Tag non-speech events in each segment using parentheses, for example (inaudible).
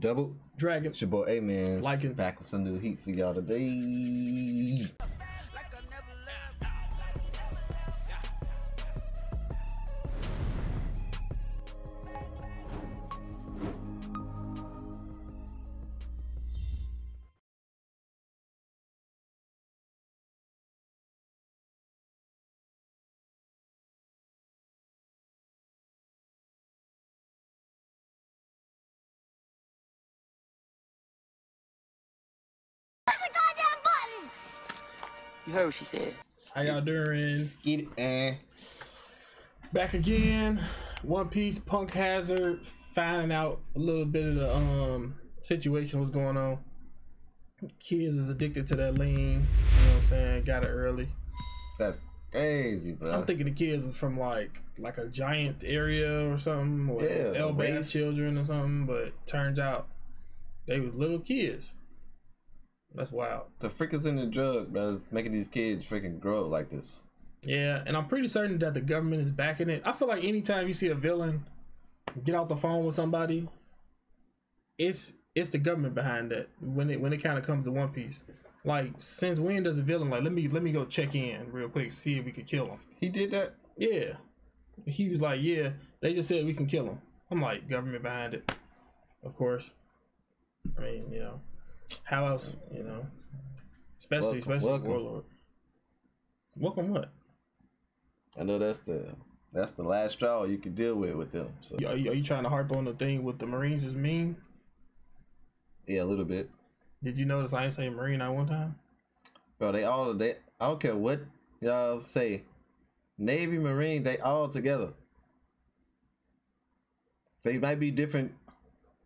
Double Dragon. It's your boy A Man. Lycan. Back with some new heat for y'all today. You heard what she said. How y'all doing? Get it, man. Back again. One Piece Punk Hazard finding out a little bit of the um situation what's going on. Kids is addicted to that lean. You know what I'm saying? Got it early. That's crazy, bro. I'm thinking the kids was from like like a giant area or something, or Yeah, L based children or something. But turns out they was little kids. That's wild. the freak is in the drug, bro, making these kids freaking grow like this. Yeah, and I'm pretty certain that the government is backing it. I feel like anytime you see a villain get off the phone with somebody, it's it's the government behind that. When it when it kind of comes to One Piece, like since when does a villain like let me let me go check in real quick see if we could kill him? He did that? Yeah, he was like, yeah, they just said we can kill him. I'm like government behind it, of course. I mean, you know, how else, uh, you know, especially Welcome, especially welcome. warlord. Welcome what? I know that's the that's the last straw you can deal with with them. So Are you, are you trying to harp on the thing with the Marines is mean? yeah, a little bit. Did you notice I ain't say Marine at one time? Bro, they all they I don't care what y'all say. Navy, Marine, they all together. They might be different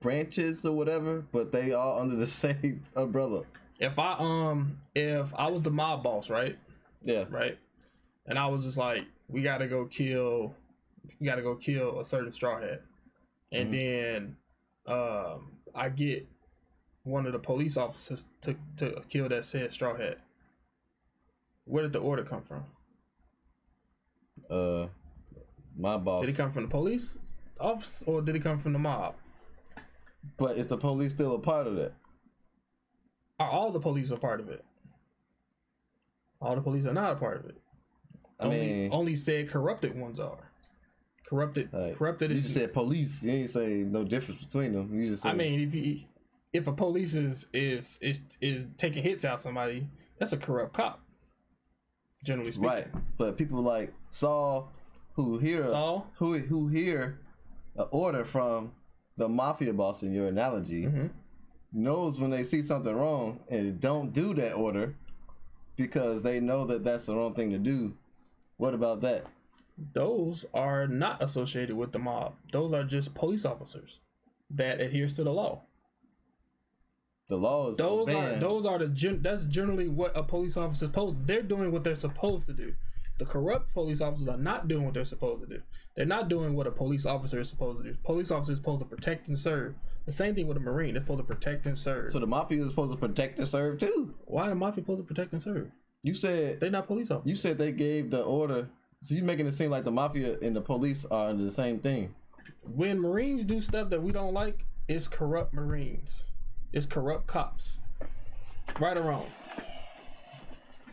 branches or whatever, but they all under the (laughs) same umbrella. If I um if I was the mob boss, right? Yeah. Right? And I was just like, we gotta go kill we gotta go kill a certain straw hat. And then um I get one of the police officers to to kill that said straw hat. Where did the order come from? Uh my boss. Did it come from the police office or did it come from the mob? But is the police still a part of that? Are all the police a part of it? All the police are not a part of it. I only, mean- only said corrupted ones are. Corrupted, Like, corrupted. You just said police. You ain't say no difference between them. You just said I mean, if you, if a police is is is is taking hits out somebody, that's a corrupt cop. Generally speaking, right. But people like Saul who hear Saul? who who hear an order from the mafia boss in your analogy Mhm. knows when they see something wrong and don't do that order because they know that that's the wrong thing to do. What about that? Those are not associated with the mob. Those are just police officers that adheres to the law. The law is Those are those are the gen- that's generally what a police officer supposed. They're doing what they're supposed to do. The corrupt police officers are not doing what they're supposed to do. They're not doing what a police officer is supposed to do. Police officer is supposed to protect and serve. The same thing with a marine. They're supposed to protect and serve. so the mafia is supposed to protect and serve too. Why are the mafia supposed to protect and serve? You said They're not police officers. you said they gave the order. So you're making it seem like the mafia and the police are under the same thing. When marines do stuff that we don't like, it's corrupt marines. It's corrupt cops. Right or wrong?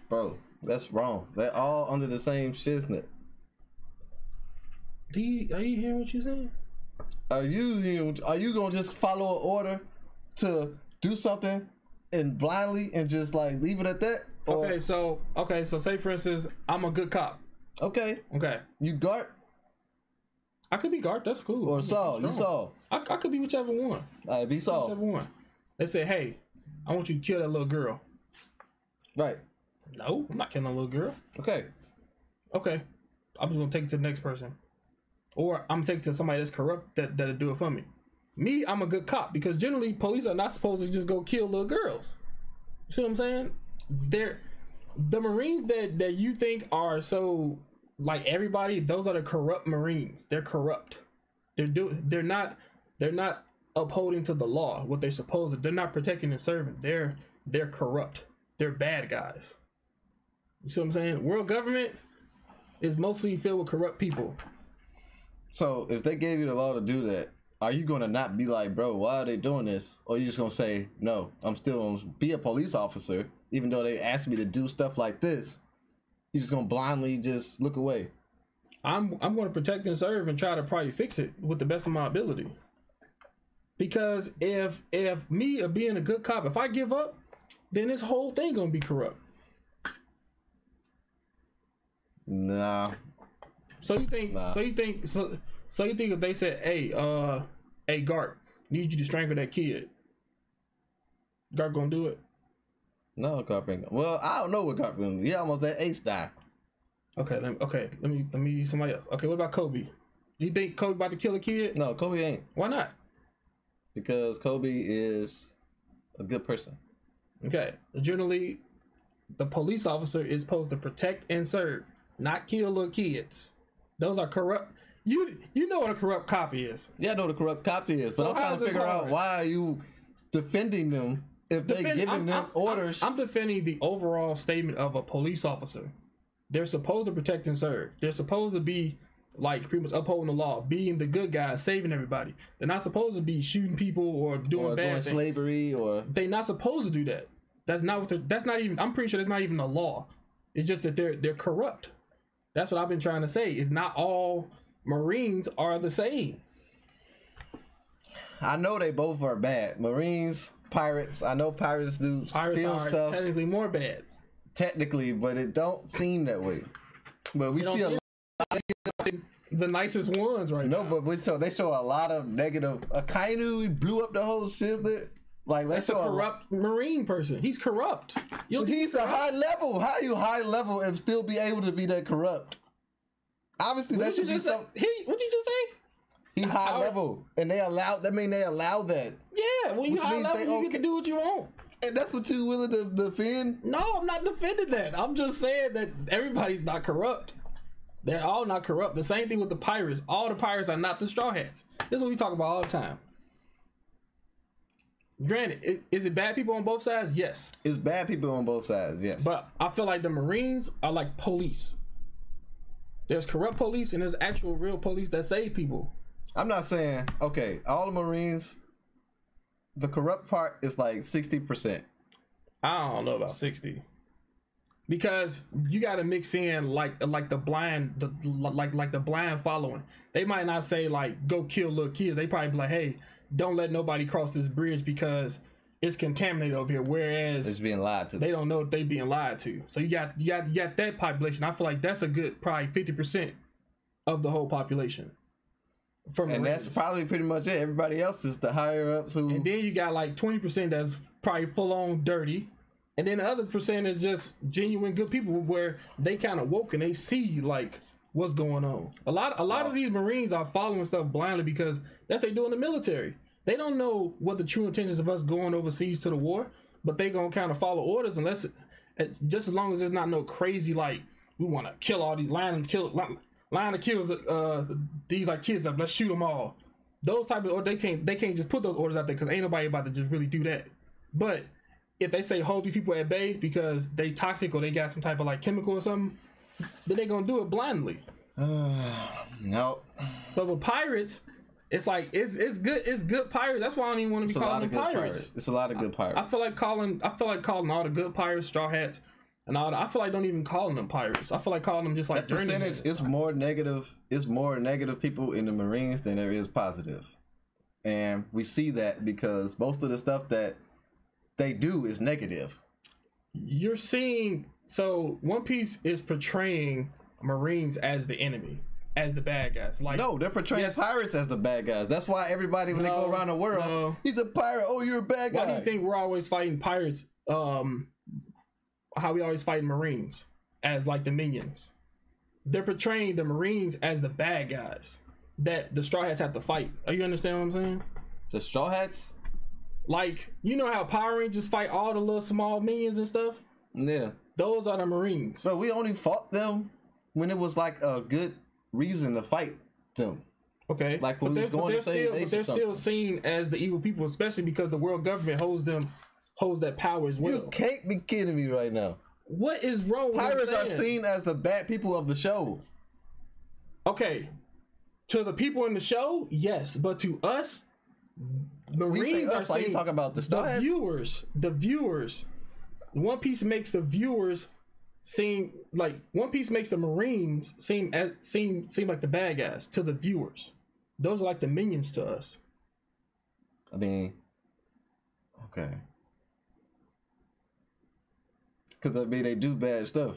Bro, that's wrong. They're all under the same shiznit. Do you are you hearing what you're saying? Are you are you gonna just follow an order to do something and blindly and just like leave it at that? Or, Okay, so okay, so say for instance, I'm a good cop. okay, Okay, you Garp I could be Garp. That's cool. or Saul, you. Saul. I, I could be whichever one. All right, be Whichever Saul. one. They say, hey, I want you to kill that little girl. Right. No, I'm not killing a little girl. Okay. Okay, I'm just gonna take it to the next person, or I'm gonna take it to somebody that's corrupt that that'll do it for me. Me, I'm a good cop because generally police are not supposed to just go kill little girls. You see what I'm saying? They're the Marines that that you think are so like everybody. Those are the corrupt Marines. They're corrupt. They're do. They're not. They're not upholding to the law what they're supposed to. They're not protecting and serving. They're they're corrupt. They're bad guys. You see what I'm saying? World government is mostly filled with corrupt people. So if they gave you the law to do that are you gonna not be like, bro, why are they doing this? Or you just gonna say, no, I'm still gonna be a police officer, even though they asked me to do stuff like this. You just gonna blindly just look away. I'm I'm going to protect and serve and try to probably fix it with the best of my ability. Because if if me of being a good cop, if I give up, then this whole thing gonna be corrupt. Nah, So you think? Nah. So you think? So so you think if they said, "Hey, uh, hey, Garp, need you to strangle that kid," Garp gonna do it? no, Carpenter. Well, I don't know what Carpenter. He almost that Ace die. Okay, let me, okay, let me let me use somebody else. Okay, what about Kobe? You think Kobe about to kill a kid? No, Kobe ain't Why not? because Kobe is a good person. Okay, generally, the police officer is supposed to protect and serve, not kill little kids. Those are corrupt. You you know what a corrupt cop is. Yeah, I know the corrupt cop is, but So I'm trying to figure out why are you defending them if they Defend- giving I'm- them I'm- orders. I'm, I'm defending the overall statement of a police officer. They're supposed to protect and serve. They're supposed to be like pretty much upholding the law, being the good guy, saving everybody. They're not supposed to be shooting people or doing or bad doing slavery or They're not supposed to do that. That's not what. they're- That's not even. I'm pretty sure that's not even the law. It's just that they're they're corrupt. That's what I've been trying to say. Is not all Marines are the same. I know they both are bad. Marines, pirates. I know pirates do Pirates steal are stuff technically more bad. technically, but it don't seem that way. But we see a lot. The nicest ones right No, now. but we show they show a lot of negative. A Akainu blew up the whole shiznit. Like they That's a show a corrupt Marine person. He's corrupt. You But he's a high level. How you high level and still be able to be that corrupt? Obviously, What that should be just say? some. He, what you just say? He's high level, and they allow. That mean they allow that, Yeah, when you high level, you get to do what you want. and that's what you willing to defend. No, I'm not defending that. I'm just saying that everybody's not corrupt. They're all not corrupt. The same thing with the pirates. All the pirates are not the straw hats. This is what we talk about all the time. Granted, i- is it bad people on both sides? Yes. It's bad people on both sides. Yes, But I feel like the Marines are like police. There's corrupt police and there's actual real police that save people. I'm not saying okay. All the Marines, the corrupt part is like sixty percent. I don't know about sixty. Because you got to mix in like like the blind the like like the blind following. They might not say like go kill little kids. They probably be like, hey, don't let nobody cross this bridge because it's contaminated over here. Whereas It's being lied to. they don't know they being lied to. So you got you got you got that population. I feel like that's a good probably fifty percent of the whole population. From and that's probably pretty much it. Everybody else is the higher ups who. And then you got like 20% that's probably full on dirty. And then the other percent is just genuine good people where they kind of woke and they see like what's going on. A lot a lot of these Marines are following stuff blindly because that's what they do in the military. They don't know what the true intentions of us going overseas to the war, but they gonna kind of follow orders unless just as long as there's not no crazy like we want to kill all these line and kill line, line of kills uh these like kids up let's shoot them all those type of or they can't they can't just put those orders out there because ain't nobody about to just really do that. But if they say hold these people at bay because they toxic or they got some type of like chemical or something, then they're gonna do it blindly. Uh, no, But with pirates, it's like it's it's good it's good pirates. That's why I don't even want to be a calling them pirates. pirates. It's a lot of good pirates. I feel like calling I feel like calling all the good pirates straw hats and all that. I feel like don't even calling them pirates. I feel like calling them just like that percentage is more negative. It's more negative people in the Marines than there is positive, and we see that because most of the stuff that they do is negative. you're seeing so One Piece is portraying Marines as the enemy, as the bad guys. Like No, they're portraying Yes. pirates as the bad guys. That's why everybody when they go around the world, no. he's a pirate. Oh, you're a bad guy. why do you think we're always fighting pirates? Um, how we always fighting Marines as like the minions. They're portraying the Marines as the bad guys that the Straw Hats have to fight. Are you understand what I'm saying? the Straw Hats? Like you know how Power Rangers fight all the little small minions and stuff. Yeah. Those are the Marines. But we only fought them when it was like a good reason to fight them. Okay, Like when we they're, was going to save still, but they're still seen as the evil people, especially because the world government holds them, holds that power as well. You can't be kidding me right now. What is wrong with Pirates are seen as the bad people of the show. Okay, To the people in the show, yes, but to us, When you say Marines are us, like you talking about the the viewers. The viewers. One Piece makes the viewers seem like One Piece makes the Marines seem as, seem seem like the bad guys to the viewers. Those are like the minions to us. I mean, okay. Because I mean, they do bad stuff.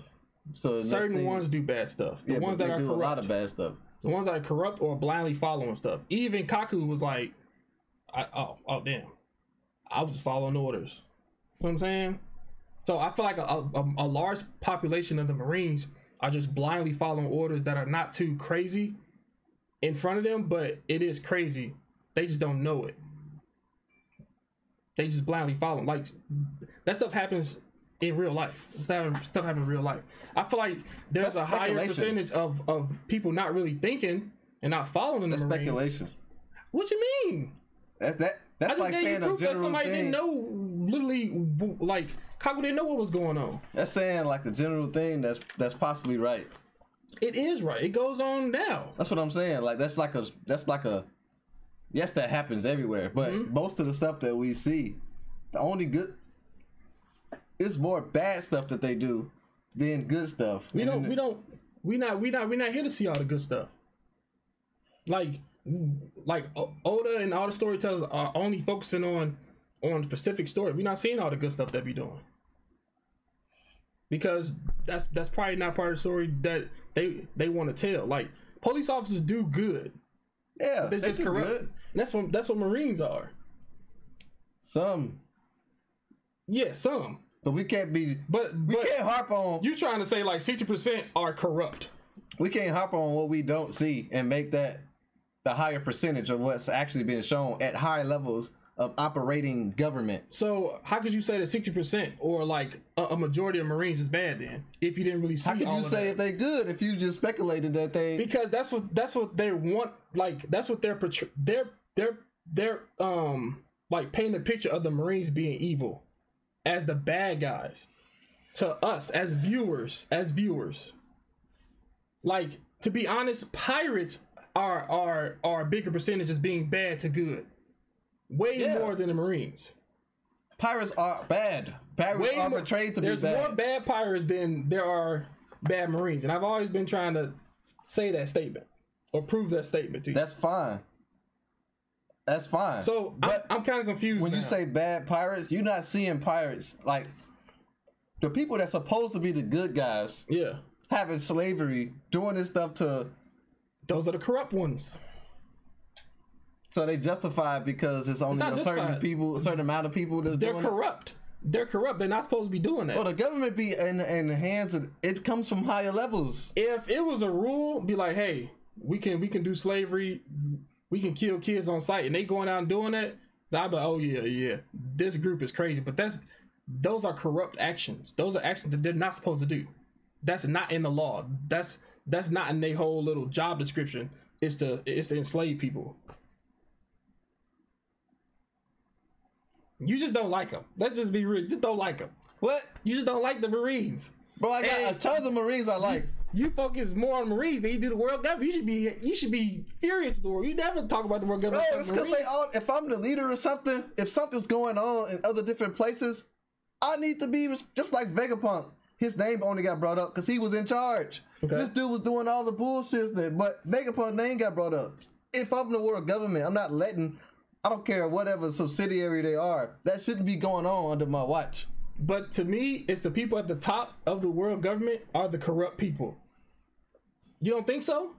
So Certain thing- ones do bad stuff. The yeah, ones that they are do corrupt. a lot of bad stuff. The ones that are corrupt or blindly following stuff. Even Kaku was like, I, "Oh, oh, damn, I was just following orders." You know what I'm saying? So I feel like a, a, a large population of the Marines are just blindly following orders that are not too crazy in front of them, but it is crazy. They just don't know it. They just blindly follow. Like that stuff happens in real life. Stuff, stuff happens in real life. I feel like there's That's a higher percentage of, of people not really thinking and not following the Marines. speculation. What you mean? That, that, I that's like saying a proof that somebody thing. didn't know. Literally, like Kaku didn't know what was going on. That's saying like the general thing that's that's possibly right. It is right. It goes on now. That's what I'm saying. Like that's like a that's like a yes, that happens everywhere. But Mm-hmm. most of the stuff that we see, the only good it's more bad stuff that they do than good stuff. We don't. We don't. We not. We not. We not here to see all the good stuff. Like, like Oda and all the storytellers are only focusing on on specific story. We're not seeing all the good stuff they be doing because that's that's probably not part of the story that they they want to tell. Like, police officers do good. Yeah, They're they just do corrupt. good. And that's what that's what Marines are. Some, Yeah, some. but we can't be. But We but can't harp on. you trying to say like sixty percent are corrupt? we can't harp on what we don't see and make that the higher percentage of what's actually being shown at higher levels of operating government. So how could you say that sixty percent or like a, a majority of Marines is bad then? If you didn't really see How could you say that? if they good if you just speculated that they? because that's what that's what they want. Like that's what they're they're they're they're um like painting a picture of the Marines being evil as the bad guys to us as viewers as viewers. Like to be honest, pirates are are are a bigger percentage as being bad to good, way Yeah. more than the Marines. Pirates are bad. Pirates way are more, portrayed to be bad. there's more bad pirates than there are bad marines and i've always been trying to say that statement or prove that statement to you That's fine. That's fine. so but I'm, I'm kind of confused when you say bad pirates, you're not seeing pirates like the people that's supposed to be the good guys yeah having slavery, doing this stuff to those are the corrupt ones so they justify it because it's only not a certain justified. people, a certain amount of people that's they're doing it. corrupt. They're corrupt. They're not supposed to be doing that. Well, the government be in, in the hands of it comes from higher levels. if it was a rule be like hey we can we can do slavery. We can kill kids on site and they going out and doing that i'd be like oh yeah yeah. This group is crazy. But that's those are corrupt actions. Those are actions that they're not supposed to do. That's not in the law. That's that's not in their whole little job description. It's to it's to enslave people you just don't like them let's just be real you just don't like them What, you just don't like the marines bro? I got Hey. tons of Marines I like. you focus more on Marines than you do the world government. You should be you should be furious with the world. You never talk about the world government. it's because they all. If I'm the leader or something, if something's going on in other different places, I need to be just like Vegapunk. His name only got brought up because he was in charge. Okay. This dude was doing all the bullshit, but Vegapunk name got brought up. If I'm the world government, I'm not letting. I don't care whatever subsidiary they are. That shouldn't be going on under my watch. but to me, it's the people at the top of the world government are the corrupt people. You don't think so?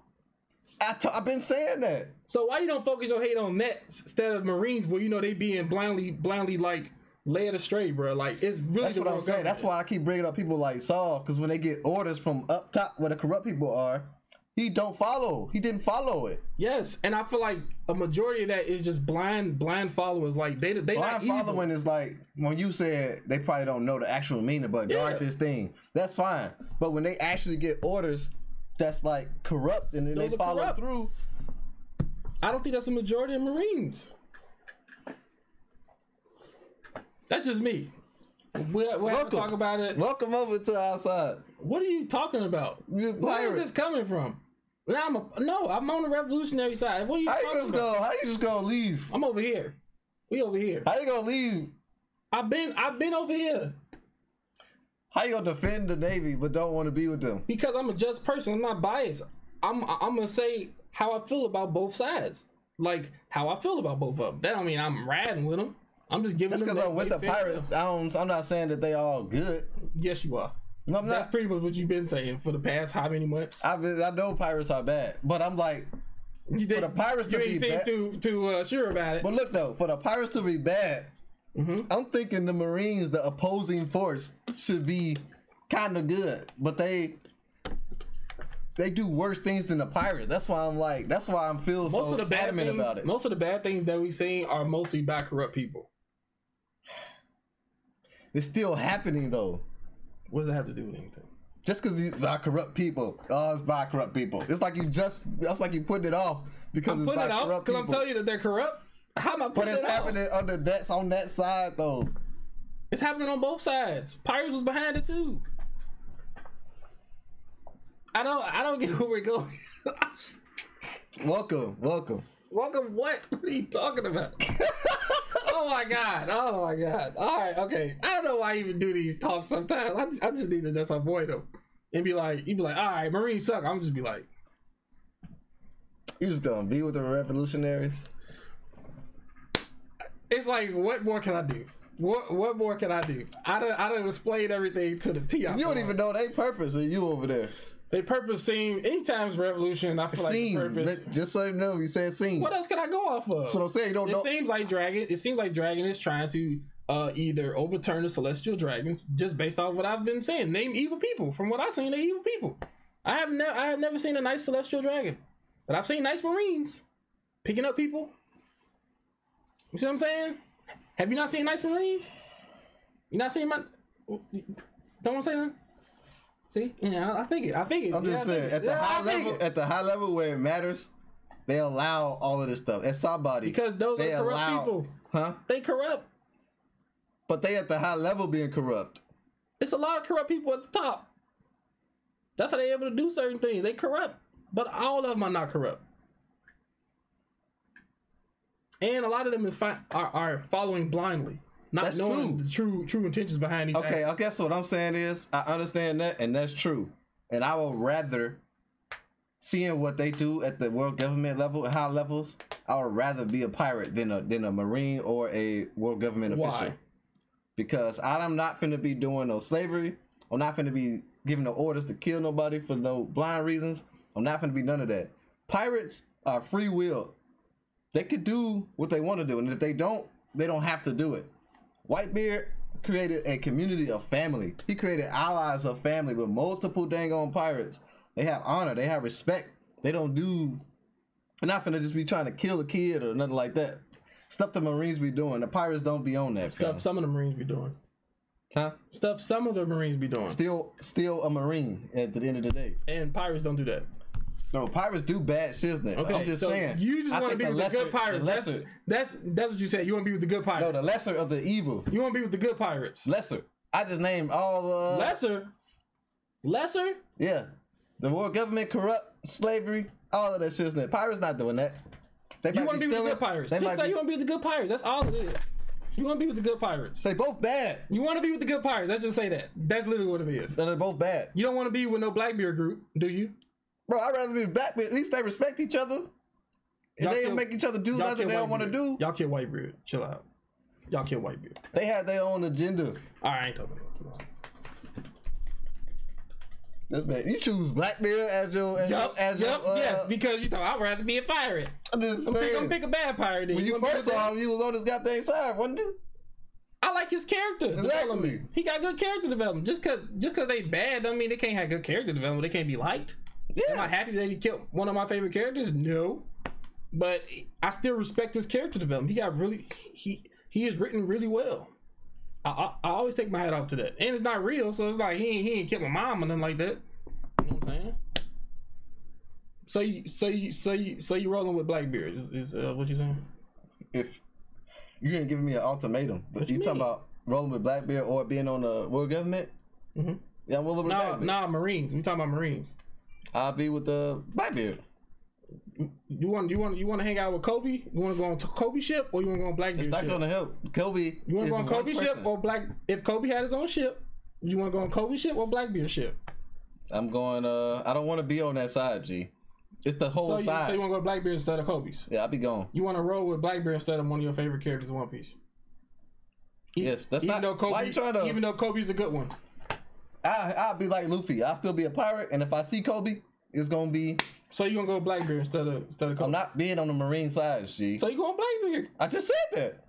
I t- I've been saying that. So why you don't focus your hate on that instead of Marines, where you know they being blindly, blindly like led astray, bro? Like it's really That's what I'm saying. That's why I keep bringing up people like Saul, because when they get orders from up top where the corrupt people are, he don't follow. He didn't follow it. Yes, and I feel like a majority of that is just blind, blind followers. Like they, they not Blind evil. following is like when you said they probably don't know the actual meaning, but guard Yeah. this thing. That's fine. But when they actually get orders, that's like corrupt, and then Those they follow corrupt. through. I don't think that's a majority of Marines. That's just me. We, we have to talk about it. Welcome over to our side. What are you talking about? Where is this coming from? Now I'm a no. I'm on the revolutionary side. What are you How you talking just about? go? How you just gonna leave? I'm over here. We over here. How you gonna leave? I've been I've been over here How you gonna defend the Navy but don't want to be with them? because I'm a just person. I'm not biased. I'm I'm gonna say how I feel about both sides. Like how I feel about both of them. That don't mean I'm riding with them. I'm just giving Just because I'm with the pirates, I don't, I'm not saying that they all good. Yes, you are. No, I'm That's not. pretty much what you've been saying for the past how many months? I mean, I know pirates are bad, but I'm like, You for the pirates to be bad- too too uh, sure about it. but look though, for the pirates to be bad, Mhm. I'm thinking the Marines, the opposing force, should be kind of good, but they they do worse things than the pirates. That's why I'm like, that's why I'm feel most so of the bad adamant things, about it. most of the bad things that we've seen are mostly by corrupt people. It's still happening though. What does that have to do with anything? Just because you by corrupt people, oh, it's by corrupt people. It's like you just, that's like you putting it off because I'm it's putting it corrupt because. I'm telling you that they're corrupt. How am I but putting it's it out? happening under that's on that side though. It's happening on both sides. Pirates was behind it too. I don't. I don't get (laughs) where we're going. Welcome, welcome. Welcome. What? (laughs) What are you talking about? (laughs) oh my god. Oh my god. All right. Okay. I don't know why I even do these talks sometimes. I just, I just need to just avoid them and be like, you'd be like, all right, Marines suck. I'm just be like, You just gonna be with the revolutionaries? it's like, what more can I do? What What more can I do? I don't. I don't explain everything to the T. You don't even know their purpose, and you over there. They purpose seem anytime it's revolution. I feel like the purpose. Let- just so you know, you said scene. What else can I go off of? What I'm saying. You don't it know. seems like Dragon. It seems like Dragon is trying to uh, either overturn the celestial dragons just based off what I've been saying. Name evil people. From what I've seen, they're evil people. I have never, I have never seen a nice celestial dragon, but I've seen nice marines picking up people. You see what I'm saying? Have you not seen nice marines? You not seen my? Don't want to say nothing. See, yeah, I think it. I think it. I'm just Yeah, saying, at the Yeah, high I level, at the high level where it matters, they allow all of this stuff. At somebody, because those they are corrupt allow, people. huh? They corrupt. But they at the high level being corrupt. It's a lot of corrupt people at the top. That's how they able to do certain things. They corrupt, but all of them are not corrupt. And a lot of them are, are following blindly, not That's knowing true. the true true intentions behind these. Okay, acts. I guess what I'm saying is I understand that, and that's true. And I would rather seeing what they do at the world government level, high levels. I would rather be a pirate than a than a marine or a world government Why? official. Because I'm not finna be doing no slavery. I'm not finna be giving no orders to kill nobody for no blind reasons. I'm not finna be none of that. Pirates are free will. They could do what they want to do, and if they don't, they don't have to do it. Whitebeard created a community of family. He created allies of family with multiple dang on pirates. They have honor. They have respect. They don't do. They're not finna just be trying to kill a kid or nothing like that. Stuff the Marines be doing. The pirates don't be on that Stuff stuff. some of the Marines be doing. Huh? Stuff some of the Marines be doing. Still, still a Marine at the end of the day. And pirates don't do that. No, pirates do bad shit. Okay, I'm just so saying. You just want to be with the good pirates. The lesser, that's that's what you said. You want to be with the good pirates. no, the lesser of the evil. you want to be with the good pirates. Lesser. I just named all the. Lesser. Lesser. Yeah. The world government corrupt, slavery, all of that shit's there. Pirates not doing that. They You want to be with the good pirates. They Just say be, you want to be with the good pirates. That's all it is. You want to be with the good pirates. they both bad. You want to be with the good pirates. Let's just say that. That's literally what it is. They're both bad. You don't want to be with no Blackbeard group, do you? Bro, I'd rather be back, but at least they respect each other. And they kill- make each other do nothing they don't want to do. Y'all kill Whitebeard. Chill out. Y'all kill Whitebeard. They have their own agenda. All right, I ain't talking about that. This man, you choose Blackbeard as your as Yup, your, as yup, your, uh, yes, because you thought I'd rather be a pirate. I'm just I'm pick, saying. I'm pick a bad pirate. Then. when you wanna first saw him, you was on this goddamn side, wasn't you? I like his character. Exactly. He got good character development. Just cause just cause they bad, don't mean they can't have good character development. They can't be liked. Am I happy that he killed one of my favorite characters? No, but I still respect his character development. He got really he he is written really well. I, I, I always take my hat off to that, and it's not real, so it's like he ain't, he ain't killed my mom or nothing like that. You know what I'm saying? So you so you so you so you rolling with Blackbeard is, is uh, what you saying? If you ain't giving me an ultimatum, but What you, you talking about rolling with Blackbeard or being on the world government? Mm-hmm. Yeah, I'm rolling with Nah, Blackbeard. nah, Marines. We talking about Marines. I'll be with the Blackbeard. You want you want you want to hang out with Kobe? You want to go on to Kobe ship or you want to go on Blackbeard It's not ship? gonna help. Kobe. you want to go on Kobe ship or Black? If Kobe had his own ship, you want to go on Kobe ship or Blackbeard ship? I'm going. Uh, I don't want to be on that side, G. It's the whole So you, side. so you want to go to Blackbeard instead of Kobe's? yeah, I'll be going. You want to roll with Blackbeard instead of one of your favorite characters in One Piece? Yes, that's even not- though Kobe, why you trying to- even though Kobe's a good one. I I'll be like Luffy. I'll still be a pirate, and if I see Kobe, it's gonna be. So you gonna go with Blackbeard instead of instead of Kobe? I'm not being on the Marine side, G. So you going Blackbeard? I just said that.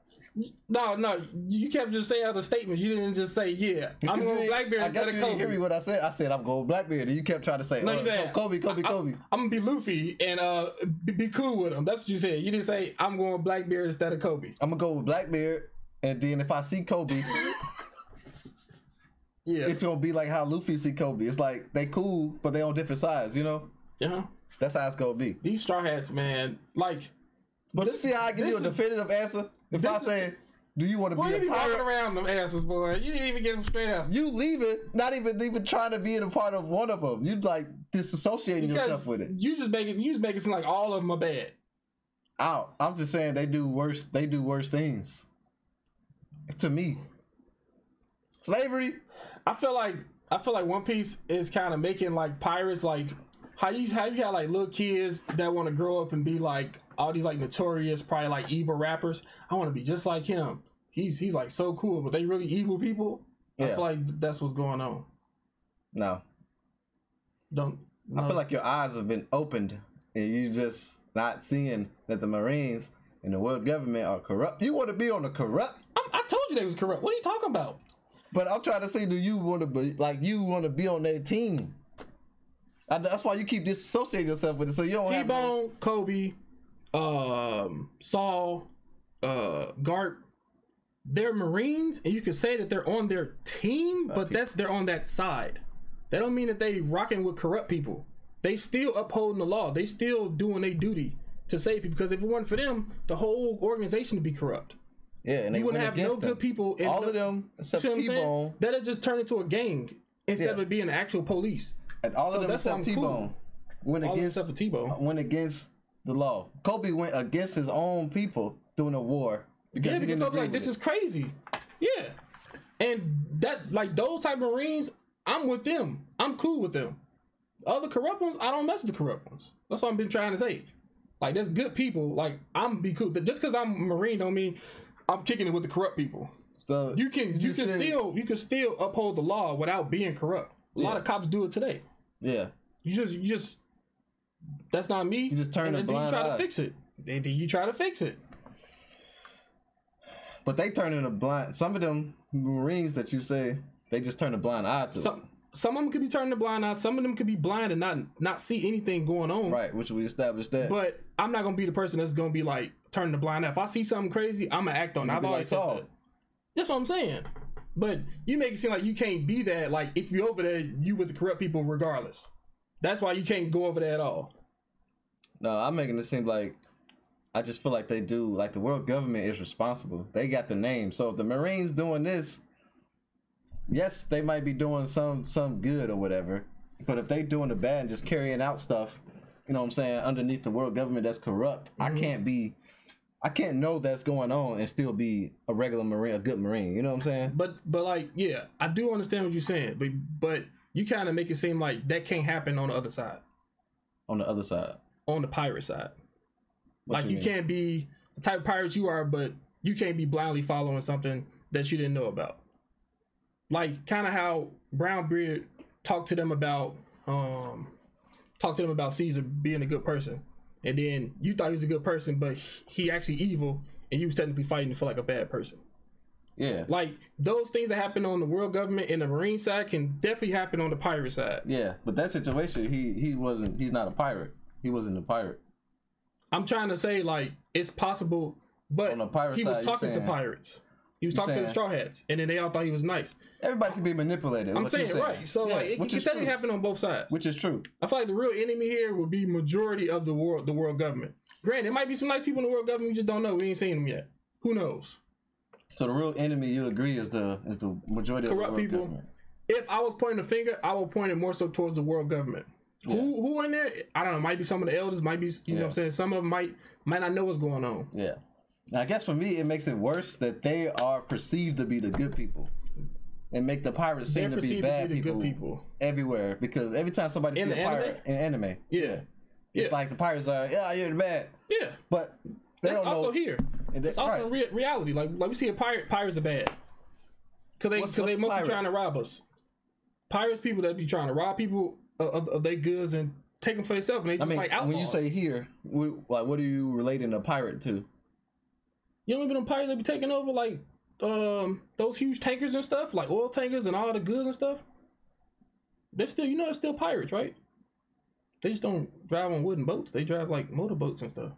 No, no. You kept just saying other statements. You didn't just say yeah. I'm going Blackbeard I instead of you didn't hear me what I said. I said I'm going Blackbeard, and you kept trying to say, No, oh, you said Kobe, Kobe, I- Kobe. I'm gonna be Luffy and uh be, be cool with him. That's what you said. You didn't say I'm going Blackbeard instead of Kobe. I'm gonna go with Blackbeard, and then if I see Kobe, Yeah. it's gonna be like how Luffy see Kobe. It's like they cool, but they on different sides. You know, uh-huh. that's how it's gonna be. These straw hats, man. Like, But let's see how I give you a this is- definitive answer. If this I is- say, "Do you want to boy, be you a be walking pirate?" around them asses, boy. You didn't even get them straight up. You leaving, not even even trying to be in a part of one of them. You like disassociating Because yourself with it. you just make it. You just make it seem like all of them are bad. Out. I'm just saying they do worse. They do worse things. To me, slavery. I feel like I feel like One Piece is kind of making like pirates like how you how you got like little kids that want to grow up and be like all these like notorious probably like evil rappers. I want to be just like him. He's he's like so cool, but they really evil people. Yeah. I feel like that's what's going on. No, Don't I feel like your eyes have been opened, and you just not seeing that the Marines and the world government are corrupt. You want to be on the corrupt, I'm, I told you they was corrupt. What are you talking about? But I'm trying to say, do you want to be like you want to be on their team? And that's why you keep disassociating yourself with it, so you don't T have. Kobe, um, Saul, uh, Garp. They're Marines, and you can say that they're on their team, but that's they're on that side. That don't mean that they rocking with corrupt people. They still upholding the law. They still doing their duty to save people. Because if it weren't for them, the whole organization would be corrupt. Yeah, and they You wouldn't have no them. good people. In All no, of them except T Bone. That'll just turn into a gang instead Yeah. of being actual police. and all So of them except T I'm cool. Bone went All against except for T Bone. Uh, went against the law. Kobe went against his own people during the war because Yeah, because didn't they'll agree be like, this it. is crazy. Yeah. And that, like, those type of Marines, I'm with them. I'm cool with them. Other corrupt ones, I don't mess with the corrupt ones. That's what I've been trying to say. Like, there's good people. Like, I'm be cool. Just because I'm a Marine don't mean I'm kicking it with the corrupt people. So You can you just can said- still you can still uphold the law without being corrupt. A lot of cops do it today. yeah. You just you just that's not me. You just turn and a then you try eye. to fix it. Then then you try to fix it. But they turn in a blind. Some of them Marines that you say they just turn a blind eye to. Some some of them could be turning a blind eye. Some of them could be blind and not not see anything going on. right, which we established that. But I'm not gonna be the person that's gonna be like turning the blind eye. If I see something crazy, I'm gonna act on it. I've always like said Saul. that. That's what I'm saying. But you make it seem like you can't be that. Like if you're over there, you with the corrupt people regardless. That's why you can't go over there at all. no, I'm making it seem like I just feel like they do. Like the world government is responsible. They got the name. So if the Marines doing this, yes, they might be doing some some good or whatever. But if they doing the bad and just carrying out stuff, you know what I'm saying, underneath the world government that's corrupt, I mm-hmm. can't be. I can't know that's going on and still be a regular marine, a good marine. You know what I'm saying? But but like yeah, I do understand what you're saying. But but you kind of make it seem like that can't happen on the other side, On the other side, on the pirate side. What like you, mean? can't be the type of pirate you are, but you can't be blindly following something that you didn't know about. Like kind of how Brownbeard talked to them about um talked to them about Caesar being a good person. And then you thought he was a good person, but he actually evil and you was technically fighting for like a bad person. Yeah, Like those things that happen on the world government and the marine side can definitely happen on the pirate side. yeah. But that situation, he he wasn't. He's not a pirate. He wasn't a pirate. I'm trying to say like it's possible, but On the pirate he was side, you talking to pirates. He was talking to the straw hats, and then they all thought he was nice. Everybody can be manipulated. I'm you saying right. So Yeah, like it, it which can is technically true. happen on both sides. Which is true. I feel like the real enemy here would be majority of the world, the world government. Granted, there might be some nice people in the world government we just don't know. We ain't seen them yet. Who knows? So the real enemy, you agree, is the is the majority Corrupt of the world people. government. If I was pointing a finger, I would point it more so towards the world government. Who who in there? I don't know. Might be some of the elders. Might be you know what I'm saying. Some of them might might not know what's going on. Yeah. And I guess for me, it makes it worse that they are perceived to be the good people, and make the pirates seem to be bad to be people, people. everywhere. Because every time somebody In sees a pirate anime? in anime, Yeah, it's yeah, like the pirates are, yeah, you're the bad, yeah. but they That's don't also know. here. and It's also right. in rea- reality. Like like we see a pirate. Pirates are bad. Cause they cause they mostly pirate? trying to rob us. Pirates people that be trying to rob people of, of, of their goods and take them for themselves. And they I mean, like outlaws. when you say here, what, like, what are you relating a pirate to? You remember them pirates that be taking over like um those huge tankers and stuff, like oil tankers and all the goods and stuff? They're still you know they're still pirates, right? They just don't drive on wooden boats. They drive like motorboats and stuff.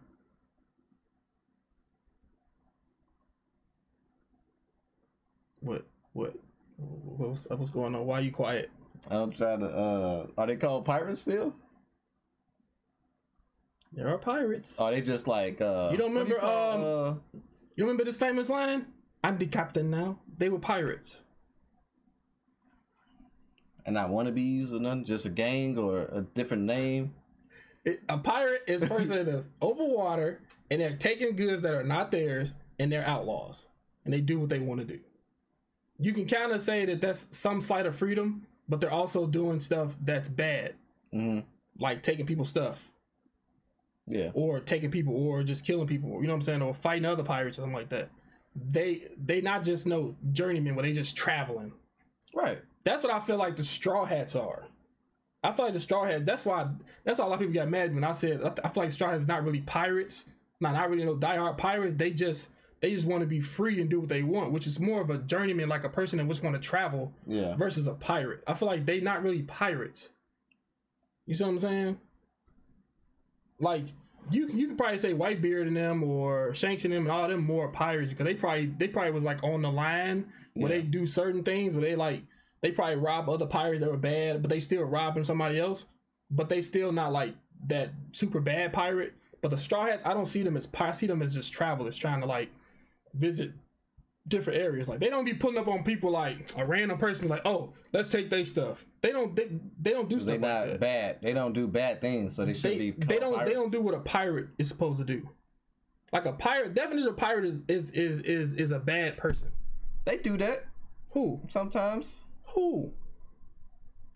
What what what's what's going on? Why are you quiet? I'm trying to. uh Are they called pirates still? There are pirates. Are they just like? uh You don't what do remember, call, um, uh, You remember this famous line? I'm the captain now. They were pirates. and not wannabes or nothing, just a gang or a different name. It- a pirate is a person that's over water and they're taking goods that are not theirs and they're outlaws and they do what they want to do. You can kind of say that that's some slight of freedom, but they're also doing stuff that's bad, hmm like taking people's stuff Yeah. or taking people or just killing people. You know what I'm saying? Or fighting other pirates or something like that. They they not just no journeymen, but they just traveling. Right. That's what I feel like the straw hats are. I feel like the straw hats. That's why. That's why a lot of people got mad when I said. I, feel like straw hats is not really pirates. Not not really no diehard pirates. They just they just want to be free and do what they want, which is more of a journeyman, like a person that just want to travel, Yeah. versus a pirate. I feel like they not really pirates. You see what I'm saying? Like you you could probably say Whitebeard and them or Shanks and them and all them more pirates because they probably they probably was like on the line where Yeah. they do certain things where they like they probably rob other pirates that were bad, but they still robbing somebody else. But they still not like that super bad pirate. But the straw hats, I don't see them as I see them as just travelers trying to like visit different areas. Like they don't be putting up on people like a random person like, oh, let's take their stuff. They don't they, they don't do stuff not like that. bad. They don't do bad things, so they should They, be. they don't they don't do what a pirate is supposed to do. Like a pirate, definition of a pirate is is is is, is a bad person. They do that Who? sometimes. Who?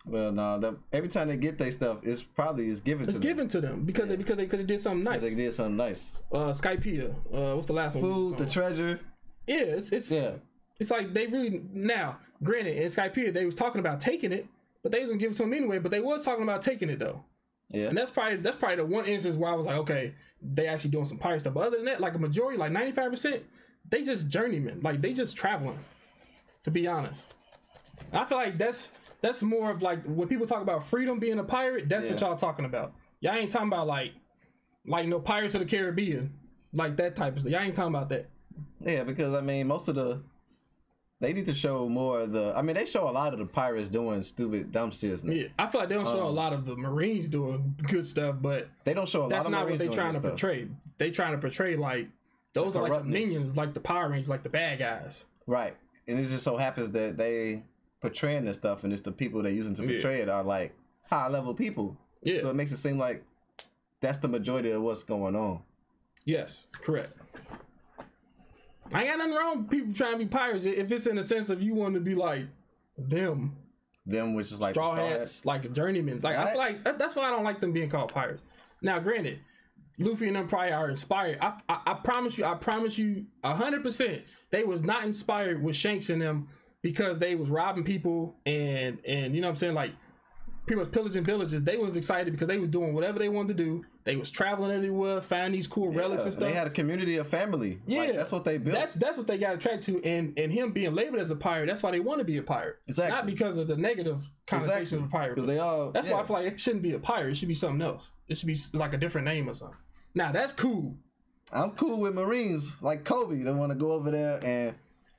Well, no. Every time they get their stuff, it's probably is given It's to given to them because they because they could have did something them. nice. They did something nice. Uh, Skypiea. Uh, what's the last one? Food, the treasure. Yeah, it's it's Yeah. it's like they really now. Granted, in Skypiea they was talking about taking it, but they was gonna give it to them anyway. But they was talking about taking it though. Yeah. And that's probably that's probably the one instance where I was like, okay, they actually doing some pirate stuff. But other than that, like a majority, like ninety five percent, they just journeymen. Like they just traveling. To be honest, and I feel like that's that's more of like when people talk about freedom being a pirate. That's what y'all talking about. Y'all ain't talking about like like no Pirates of the Caribbean, like that type of stuff. Y'all ain't talking about that. Yeah, because I mean, most of the they need to show more of the. I mean, they show a lot of the pirates doing stupid, dumb shit. Yeah, I feel like they don't show a Um, lot of the Marines doing good stuff, but They don't show a that's lot of not what they're trying to stuff. portray. They trying to portray like those The are like the minions, like the Power Rangers, like the bad guys. Right. And it just so happens that they portraying this stuff and it's the people they're using to Yeah. portray it are like high level people. Yeah. So it makes it seem like that's the majority of what's going on. Yes, correct. I ain't got nothing wrong with people trying to be pirates if it's in the sense of you want to be like them, Them which is like straw the hats, like journeymen. Like I like that, that's why I don't like them being called pirates. Now, granted, Luffy and them probably are inspired. I, I, I promise you, I promise you, hundred percent, they was not inspired with Shanks and them because they was robbing people and and you know what I'm saying like pretty much pillaging villages. They was excited because they was doing whatever they wanted to do. They was traveling everywhere, finding these cool relics and stuff. They had a community of family. Yeah, Like, that's what they built. That's that's what they got attracted to, and and him being labeled as a pirate. That's why they want to be a pirate. Exactly. Not because of the negative connotation exactly. of a pirate. They all. that's yeah. why I feel like it shouldn't be a pirate. It should be something else. It should be like a different name or something. Now that's cool. I'm cool with Marines like Kobe They want to go over there and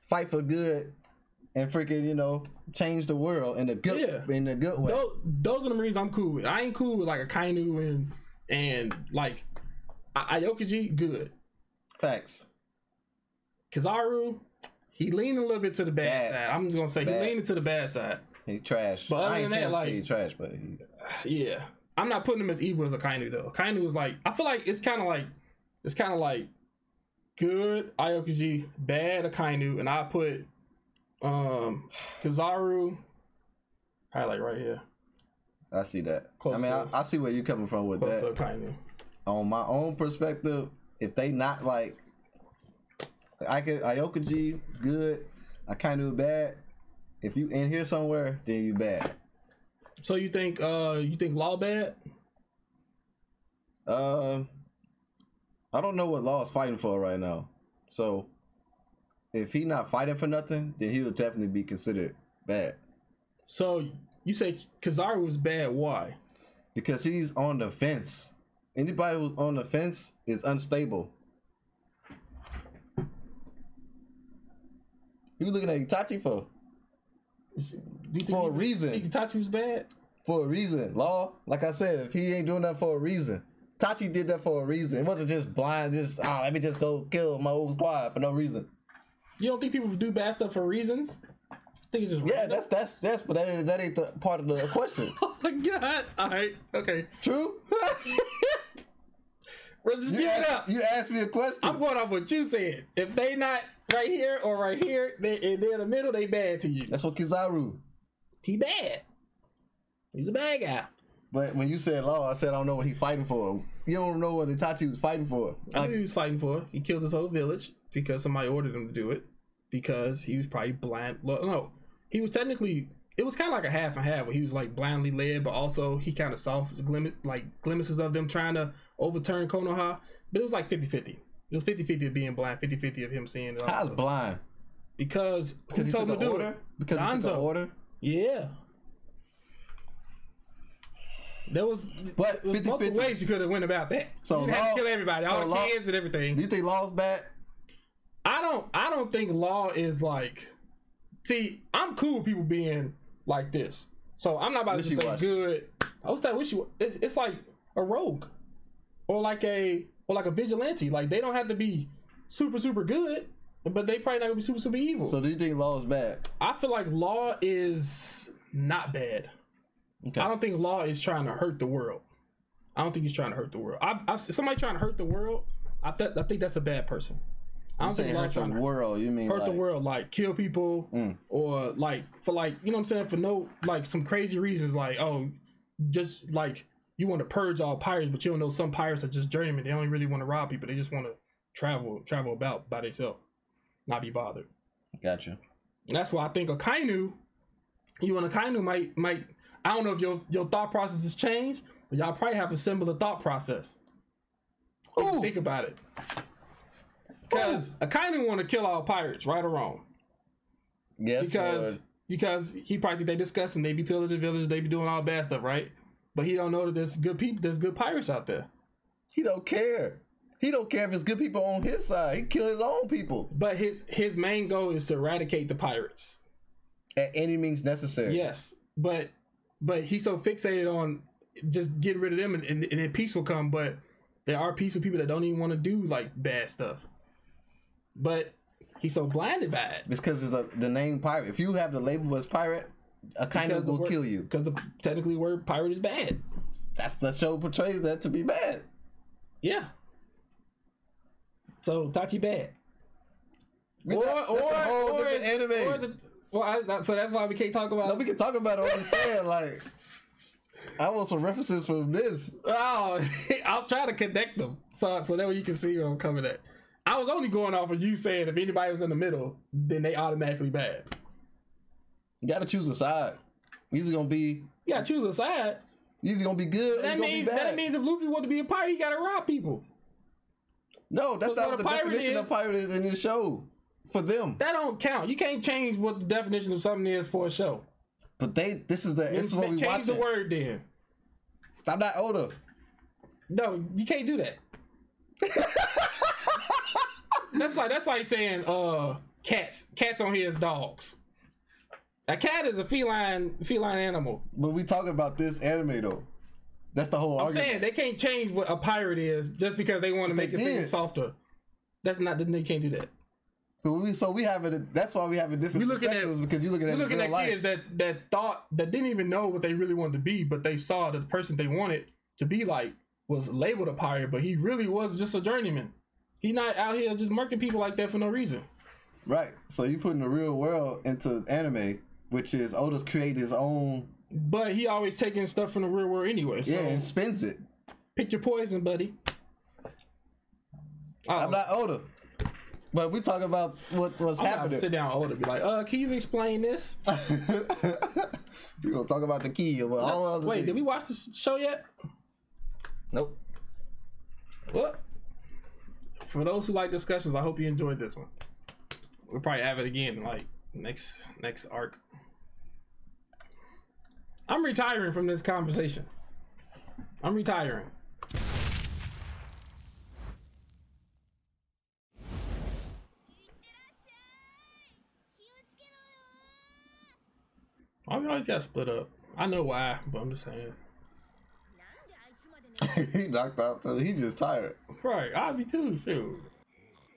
fight for good and freaking you know change the world in a good Yeah. in a good way. Those, those are the Marines I'm cool with. I ain't cool with like Akainu and and like I- Aokiji. Good. Facts. Kizaru, he leaned a little bit to the bad, Bad. side. I'm just gonna say Bad. he leaned to the bad side. He trash. But other I ain't than that, saying like- he trash, but he, Yeah. I'm not putting him as evil as Akainu though. Kainu is like I feel like it's kind of like it's kind of like good Aokiji, bad Akainu, and I put um Kizaru like right here I see that. Close I mean, I, to- I see where you're coming from with that. On my own perspective, if they not like, I could Aokiji good, I kind of bad. If you in here somewhere, then you bad. So you think uh you think Law bad? Um, I don't know what Law is fighting for right now. So, if he not fighting for nothing, then he would definitely be considered bad So you say Kizaru was bad? Why? because he's on the fence. Anybody who's on the fence is unstable. You looking at Itachi for Do you think For a reason. Think Itachi was bad? for a reason. Law, like I said, if he ain't doing that for a reason, Tachi did that for a reason. It wasn't just blind, just ah, let me just go kill my whole squad for no reason. You don't think people do bad stuff for reasons? I think it's just Yeah, random? that's that's that's but that ain't, that ain't the part of the (laughs) question. Oh my god! All right, okay. True. (laughs) Bro, just You give it asked, up. you asked me a question. I'm going off what you said. If they not right here or right here, they and they're in the middle, they bad to you. That's what Kizaru. He bad. He's a bad guy. But when you said law, I said I don't know what he fighting for. You don't know what Itachi was fighting for. I Like, knew he was fighting for. He killed his whole village because somebody ordered him to do it. Because he was probably blind. well, No, he was technically. It was kind of like a half and half. Where he was like blindly led, but also he kind of saw glim- like glimpses of them trying to overturn Konoha. But it was like 50-50. It was 50-50 of being blind, 50-50 of him seeing it. how's blind? Because Because he told took him to order. it? Because he took Gonzo. an order. Yeah. There was, But there was 50-50. multiple ways you could have went about that. So you have to kill everybody, so all the kids and everything. Do you think law's bad? I don't I don't think law is like see, I'm cool with people being like this. So I'm not about to say good. What's that wishy it's, it's like a rogue. Or like a or like a vigilante. Like they don't have to be super, super good, but they probably not gonna be super, super evil. So do you think law is bad? I feel like law is not bad. Okay. I don't think law is trying to hurt the world. I don't think he's trying to hurt the world. I, I, if somebody trying to hurt the world, I, th- I think that's a bad person. I I'm don't think hurt the world. You mean hurt like, the world, like kill people, Mm. or like for like you know what I'm saying for no like some crazy reasons, like oh, just like you want to purge all pirates, but you don't know some pirates are just journeymen. They only really want to rob people. They just want to travel travel about by themselves, not be bothered. Gotcha. And that's why I think Akainu, you and Akainu might might I don't know if your your thought process has changed, but y'all probably have a similar thought process. Ooh. think about it. Because I kind of want to kill all pirates, right or wrong. Yes. Because Lord. because he probably think they discussing, they be pillaging villages, they be doing all bad stuff, right? But he don't know that there's good people, there's good pirates out there. he don't care. He don't care if it's good people on his side. He kill his own people But his his main goal is to eradicate the pirates. at any means necessary. Yes, but but he's so fixated on just getting rid of them, and, and, and then peace will come. But there are peaceful people that don't even want to do like bad stuff. But he's so blinded by it It's because it's a, the name pirate. If you have the label as pirate, a kind of will word- kill you. because the technically word pirate is bad. That's the show portrays that to be bad. Yeah. So Tachi bad. I mean, that- that's a whole different is- anime. or is well, I, that- so that's why we can't talk about. No, we can talk about it. I'm just saying, like, I want some references from this. Oh, (laughs) I'll try to connect them so so that way you can see where I'm coming at. I was only going off of you saying if anybody was in the middle, then they automatically bad. You got to choose a side. Either gonna be, You gotta choose a side. either gonna be good or That means be bad. that means if Luffy wanted to be a pirate, he gotta rob people. no, that's not what the definition is- of pirate is in this show for them. That don't count. You can't change what the definition of something is for a show. But they, this is the, this is what we change the word then. I'm not older. No, you can't do that. That's like that's like saying uh cats. Cats on here is dogs. A cat is a feline feline animal. But we talking about this anime though. That's the whole I'm argument. saying they can't change what a pirate is just because they want to make it seem softer. That's not. That they can't do that. So we so we have it. That's why we have a different We looking at- perspectives because you're looking at looking at life. kids that that thought that didn't even know what they really wanted to be, but they saw the person they wanted to be like was labeled a pirate, but he really was just a journeyman. He not out here just murking people like that for no reason. Right. So you putting the real world into anime, which is Oda's create his own. But he always taking stuff from the real world anyway. So Yeah, and spends it. pick your poison, buddy. I'm not Oda, but we talk about what I'm happening. sit down older, be like, uh, can you explain this? (laughs) we gonna talk about the key and all other. Wait, things. did we watch the show yet? Nope. What? For those who like discussions, I hope you enjoyed this one. We'll probably have it again, like next next arc. I'm retiring from this conversation. I'm retiring. Why we always got split up? I know why, but I'm just saying. (laughs) he knocked out too. He just tired. Right, I'll be too. Shoot.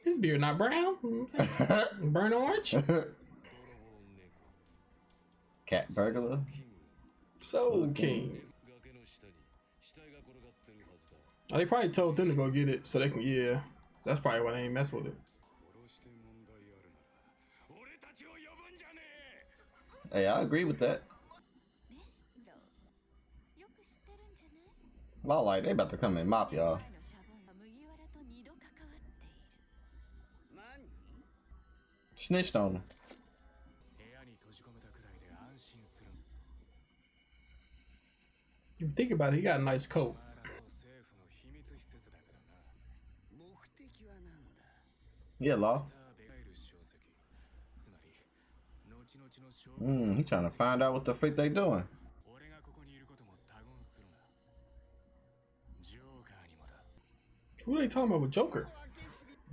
His beard not brown. (laughs) burn orange. Cat burglar. Soul King. Oh, they probably told them to go get it so they can. Yeah, that's probably why they ain't mess with it. Hey, I agree with that. Law like they about to come and mop y'all. Snitched on him. If you think about it, he got a nice coat. Yeah, law. Mm, he trying to find out what the freak they doing. Who they talking about with Joker?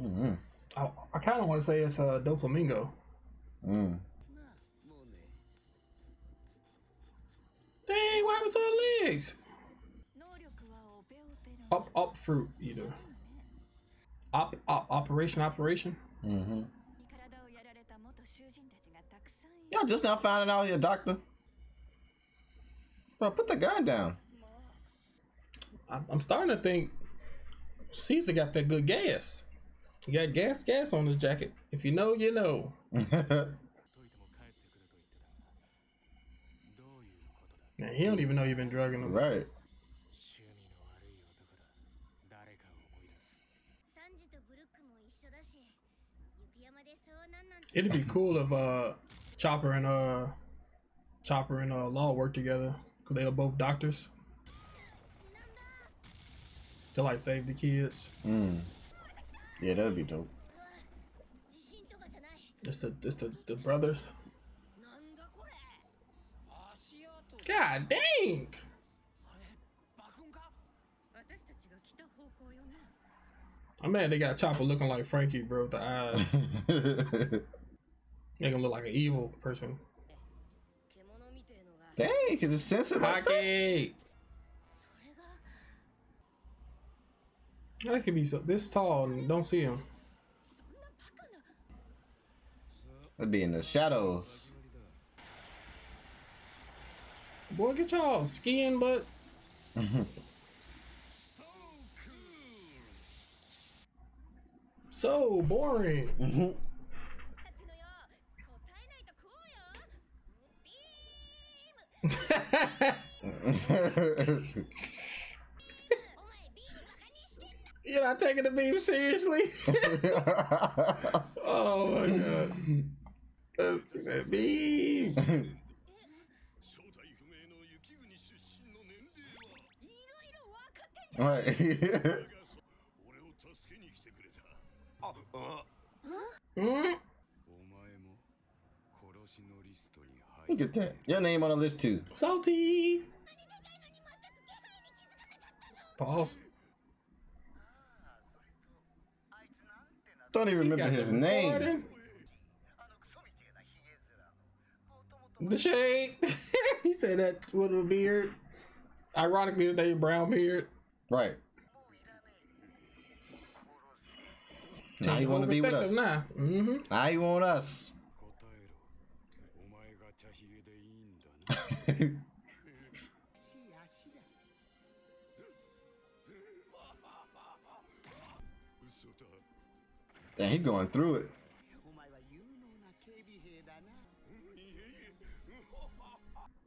Mm-hmm. I, I kind of want to say it's uh, Doflamingo. Mm. Dang, what happened to her legs? Up, up fruit either. Op, op, operation, operation. Mm-hmm. Y'all just now finding out here, doctor. Bro, put the gun down. I'm starting to think Caesar got that good gas. He got gas, gas on his jacket. If you know, you know. (laughs) Man, he don't even know you've been drugging him. Right. It'd be cool if uh, Chopper and uh, Chopper and uh, Law work together because they are both doctors to like save the kids. Mm. Yeah, that'd be dope. It's the it's the, the brothers. God dang! I'm mad they got Chopper looking like Franky, bro, with the eyes. (laughs) Make him look like an evil person. Dang, cause it's sensitive. Like I could be so, this tall and don't see him. I'd be in the shadows. Boy, get y'all skiing, but. (laughs) so boring. Mm (laughs) -hmm. (laughs) You're not taking the beef seriously. (laughs) oh my god. That's that beef. Right. mm? Look at that. Your name on the list too. Salty. Pause. Don't even He remember his name. The shade. (laughs) he said that with a beard. Ironically, his name Brown Beard. Right. Now you want to be with us. now. Mm-hmm. Now you want us. (laughs) Damn, he going through it.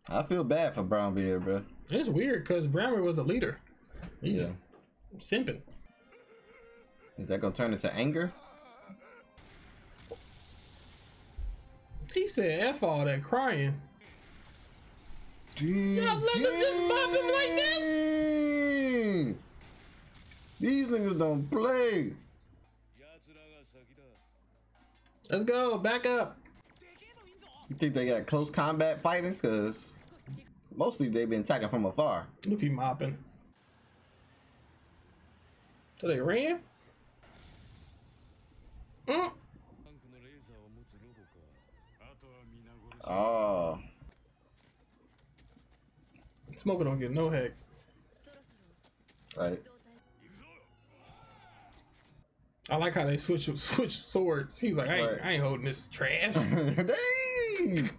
I feel bad for Brown Beard, bro. It's weird because Brownbeard was a leader. He's yeah. just simping. Is that gonna turn into anger? He said F all that crying. Y'all let them just bop him like this? These niggas don't play. Let's go, back up. You think they got close combat fighting? Because mostly they've been attacking from afar. If you mopping. So they ran? Mm. Oh. Smoker don't get no heck. Right. I like how they switch (laughs) switch swords. He's like, I ain't, right. I ain't holding this trash. (laughs) Dang.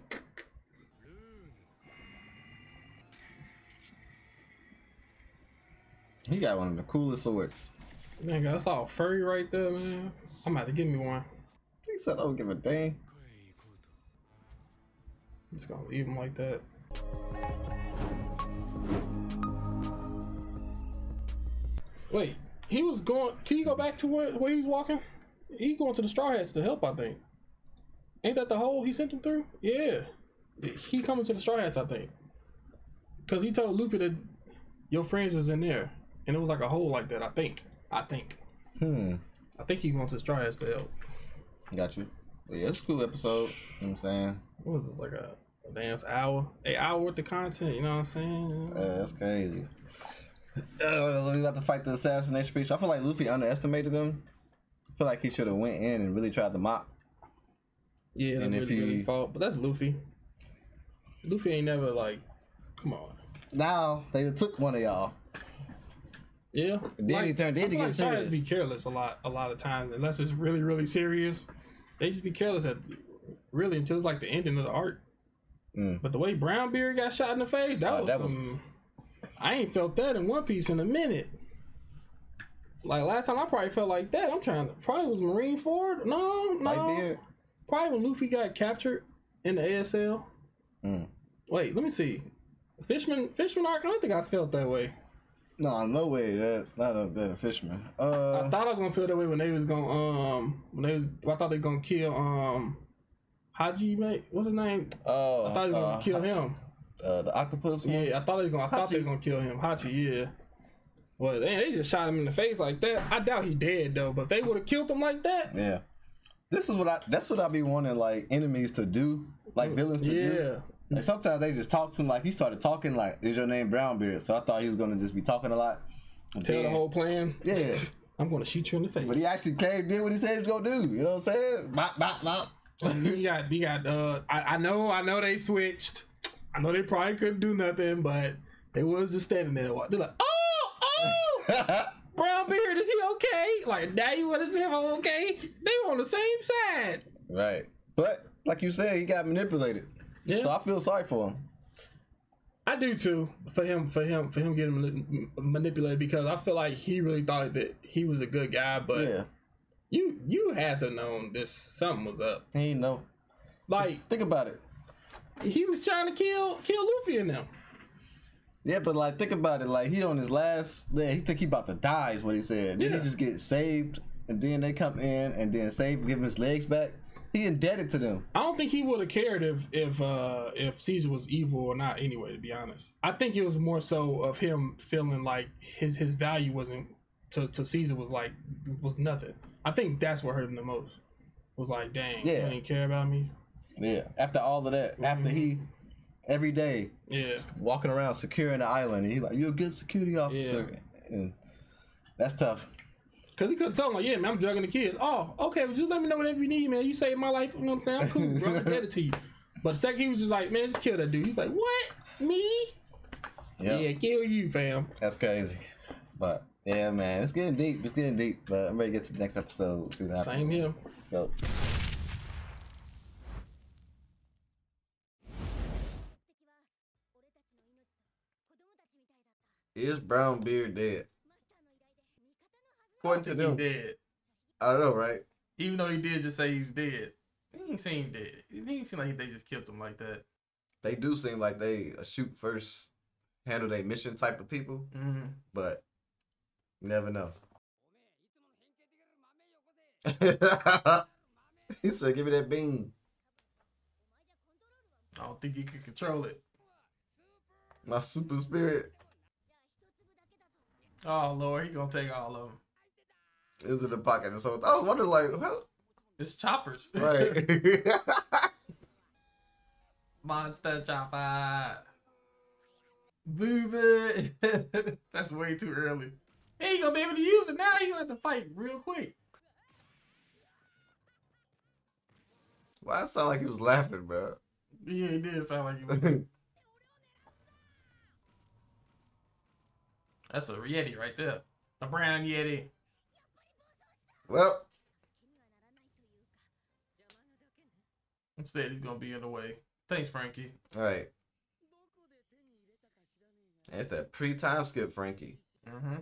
He got one of the coolest swords. Nigga, that's all furry right there, man. I'm about to give me one. He said I don't give a dang. I'm just gonna leave him like that. Wait, he was going. Can you go back to where, where he was walking? He going to the Straw Hats to help, I think. Ain't that the hole he sent him through? Yeah, he coming to the Straw Hats, I think. Cause he told Luffy that your friends is in there, and it was like a hole like that. I think. I think. Hmm. I think he going to the Straw Hats to help. Got you. But yeah, it's a cool episode. You know what I'm saying? What was this like a, a damn hour? A hour worth of content. You know what I'm saying? Uh, that's crazy. Uh, we about to fight the assassination speech. I feel like Luffy underestimated him. I feel like he should have went in and really tried to mop. Yeah, And if really, really he- fault. But that's Luffy. Luffy ain't never like, come on. Now they took one of y'all. Yeah. Then he turned- then I he like Stars serious. be careless a lot, a lot of times, unless it's really, really serious. They just be careless at really until it's like the ending of the arc. Mm. But the way Brownbeard got shot in the face, that Oh, was that was- some. I ain't felt that in One Piece in a minute. Like last time, I probably felt like that. I'm trying to probably was Marine Ford. No, no. Probably when Luffy got captured in the ASL. Mm. Wait, let me see. Fishman, Fishman arc. I don't think I felt that way. No, no way. That not a, that a fisherman. I Uh, thought I was gonna feel that way when they was gonna um when they was. I thought they gonna kill um Hachi mate. What's his name? oh, I thought they was gonna uh, kill him. Uh, the octopus. one? Yeah, I thought they was gonna. I thought they was gonna kill him. Hachi, yeah. Well, they, they just shot him in the face like that. I doubt he dead though. But they would have killed him like that, Yeah. This is what I. That's what I be wanting like enemies to do, like villains to do. yeah. Like sometimes they just talk to him like he started talking like, "Is your name Brownbeard?" So I thought he was gonna just be talking a lot. Tell the whole plan. Yeah, (laughs) I'm gonna shoot you in the face. but he actually came, did what he said he was gonna do. You know what I'm saying? Bop, bop, bop. you got you got uh I, I know I know they switched. I know they probably couldn't do nothing, but they was just standing there. They're like, oh, oh, (laughs) brown beard, is he okay? Like now you want to see if oh, I'm okay? They were on the same side. right. But like you said, he got manipulated. Yeah, So I feel sorry for him. I do too. For him, for him, for him getting manipulated because I feel like he really thought that he was a good guy, but Yeah, you you had to know this something was up. he know. Like Think about it. He was trying to kill kill Luffy and them. Yeah, but like think about it. Like he on his last leg, he think he about to die is what he said. Then Yeah. he just get saved, and then they come in and then save, give him his legs back. He indebted to them. I don't think he would have cared if if uh if Caesar was evil or not. Anyway, to be honest, I think it was more so of him feeling like his his value wasn't to to Caesar was like was nothing. I think that's what hurt him the most. Was like, dang, Yeah. you didn't care about me. Yeah. After all of that, after he mm-hmm. every day Yeah, walking around securing the island, and he's like, "You're a good security officer," and that's tough. because he could have told him like, yeah, man, I'm drugging the kids. Oh, okay, well, just let me know whatever you need, man. You saved my life. You know what I'm saying? I'm cool, bro. I'm indebted to you. But the second he was just like, man, just kill that dude. He's like, what? Me? Yeah, Yeah, kill you, fam. that's crazy. But Yeah, man, it's getting deep. It's getting deep, but I'm ready to get to the next episode. See what happens. Same here. Let's go. Is Brown Beard dead? According to them, dead. I don't know, right? Even though he did just say he was dead, he ain't seem dead. He ain't seem like they just killed him like that. They do seem like they a shoot first, handle their mission type of people, Mm-hmm. but you never know. (laughs) he said, "Give me that bean." I don't think he could control it. My super spirit Oh Lord, he gonna take all of them. is in the pocket. And so I was wondering, like, how, It's choppers. right? (laughs) Monster chopper. Booby. (laughs) That's way too early. He ain't gonna be able to use it now. He gonna have to fight real quick. Why it sound like he was laughing, bro? Yeah, he did sound like he was. (laughs) That's a Yeti right there. A brown Yeti. well, Instead, he's gonna be in the way. Thanks, Franky. all right. It's that pre-time skip, Franky. Mm-hmm.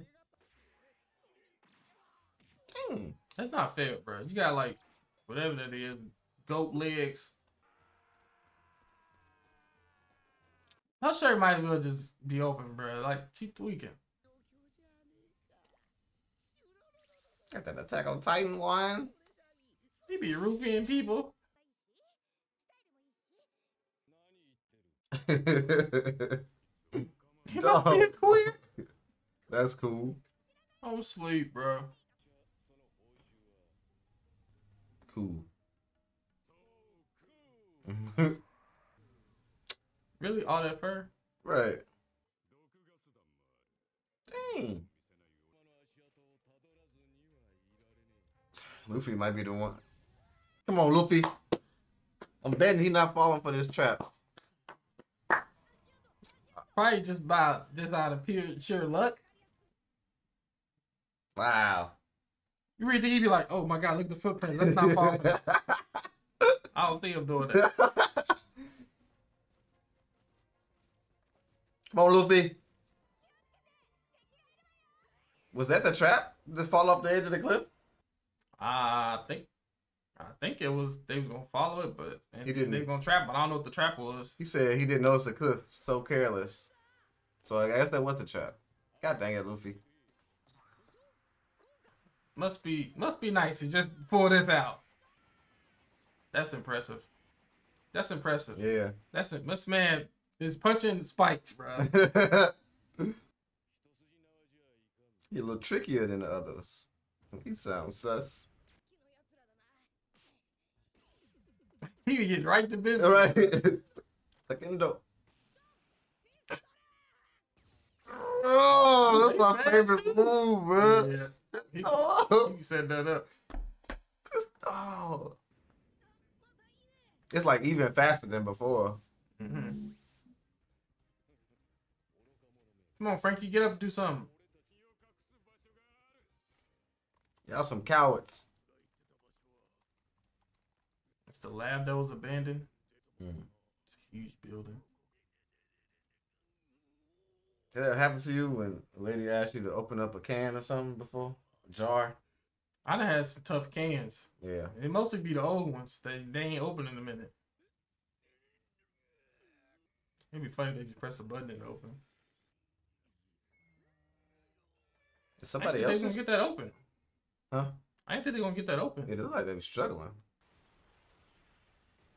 Hmm. That's not fair, bro. You got like whatever that is, goat legs. Her shirt might as well just be open, bro. Like she tweaking. Got that Attack on Titan wine. She be roofing people. You know, Dog. be queer. (laughs) That's cool. I'm asleep, bro. Cool. (laughs) Really, all that fur? right. Dang. Luffy might be the one. Come on, Luffy. I'm betting he's not falling for this trap. Probably just by just out of pure sheer luck. Wow. You read the he be like, oh my god, look at the footprint. Let's not fall. (laughs) I don't see I'm doing that. Come on, Luffy. Was that the trap? To fall off the edge of the cliff? I think, I think it was they was gonna follow it, but He didn't. They was gonna trap, but I don't know what the trap was. He said he didn't notice the cliff. So careless. So I guess that was the trap. God dang it, Luffy. Must be must be nice to just pull this out. That's impressive. That's impressive. Yeah. That's it. This man is punching spikes, bro. (laughs) He a little trickier than the others. He sounds sus. (laughs) he get right to business. All right. (laughs) Fucking dope. Oh, that's my favorite move, bro. Yeah. He, Oh, he set that up. it's, oh. It's like even faster than before. Mhm. Come on, Franky, get up and do something. Y'all some cowards. It's the lab that was abandoned. Mm. It's a huge building. Did that happen to you when a lady asked you to open up a can or something before? A jar? I done had some tough cans. Yeah. It mostly be the old ones. They they ain't open in a minute. It'd be funny if they just press a button and open. Did somebody else? they gonna get that open. Huh? I ain't think they gonna get that open. It looked like they were struggling.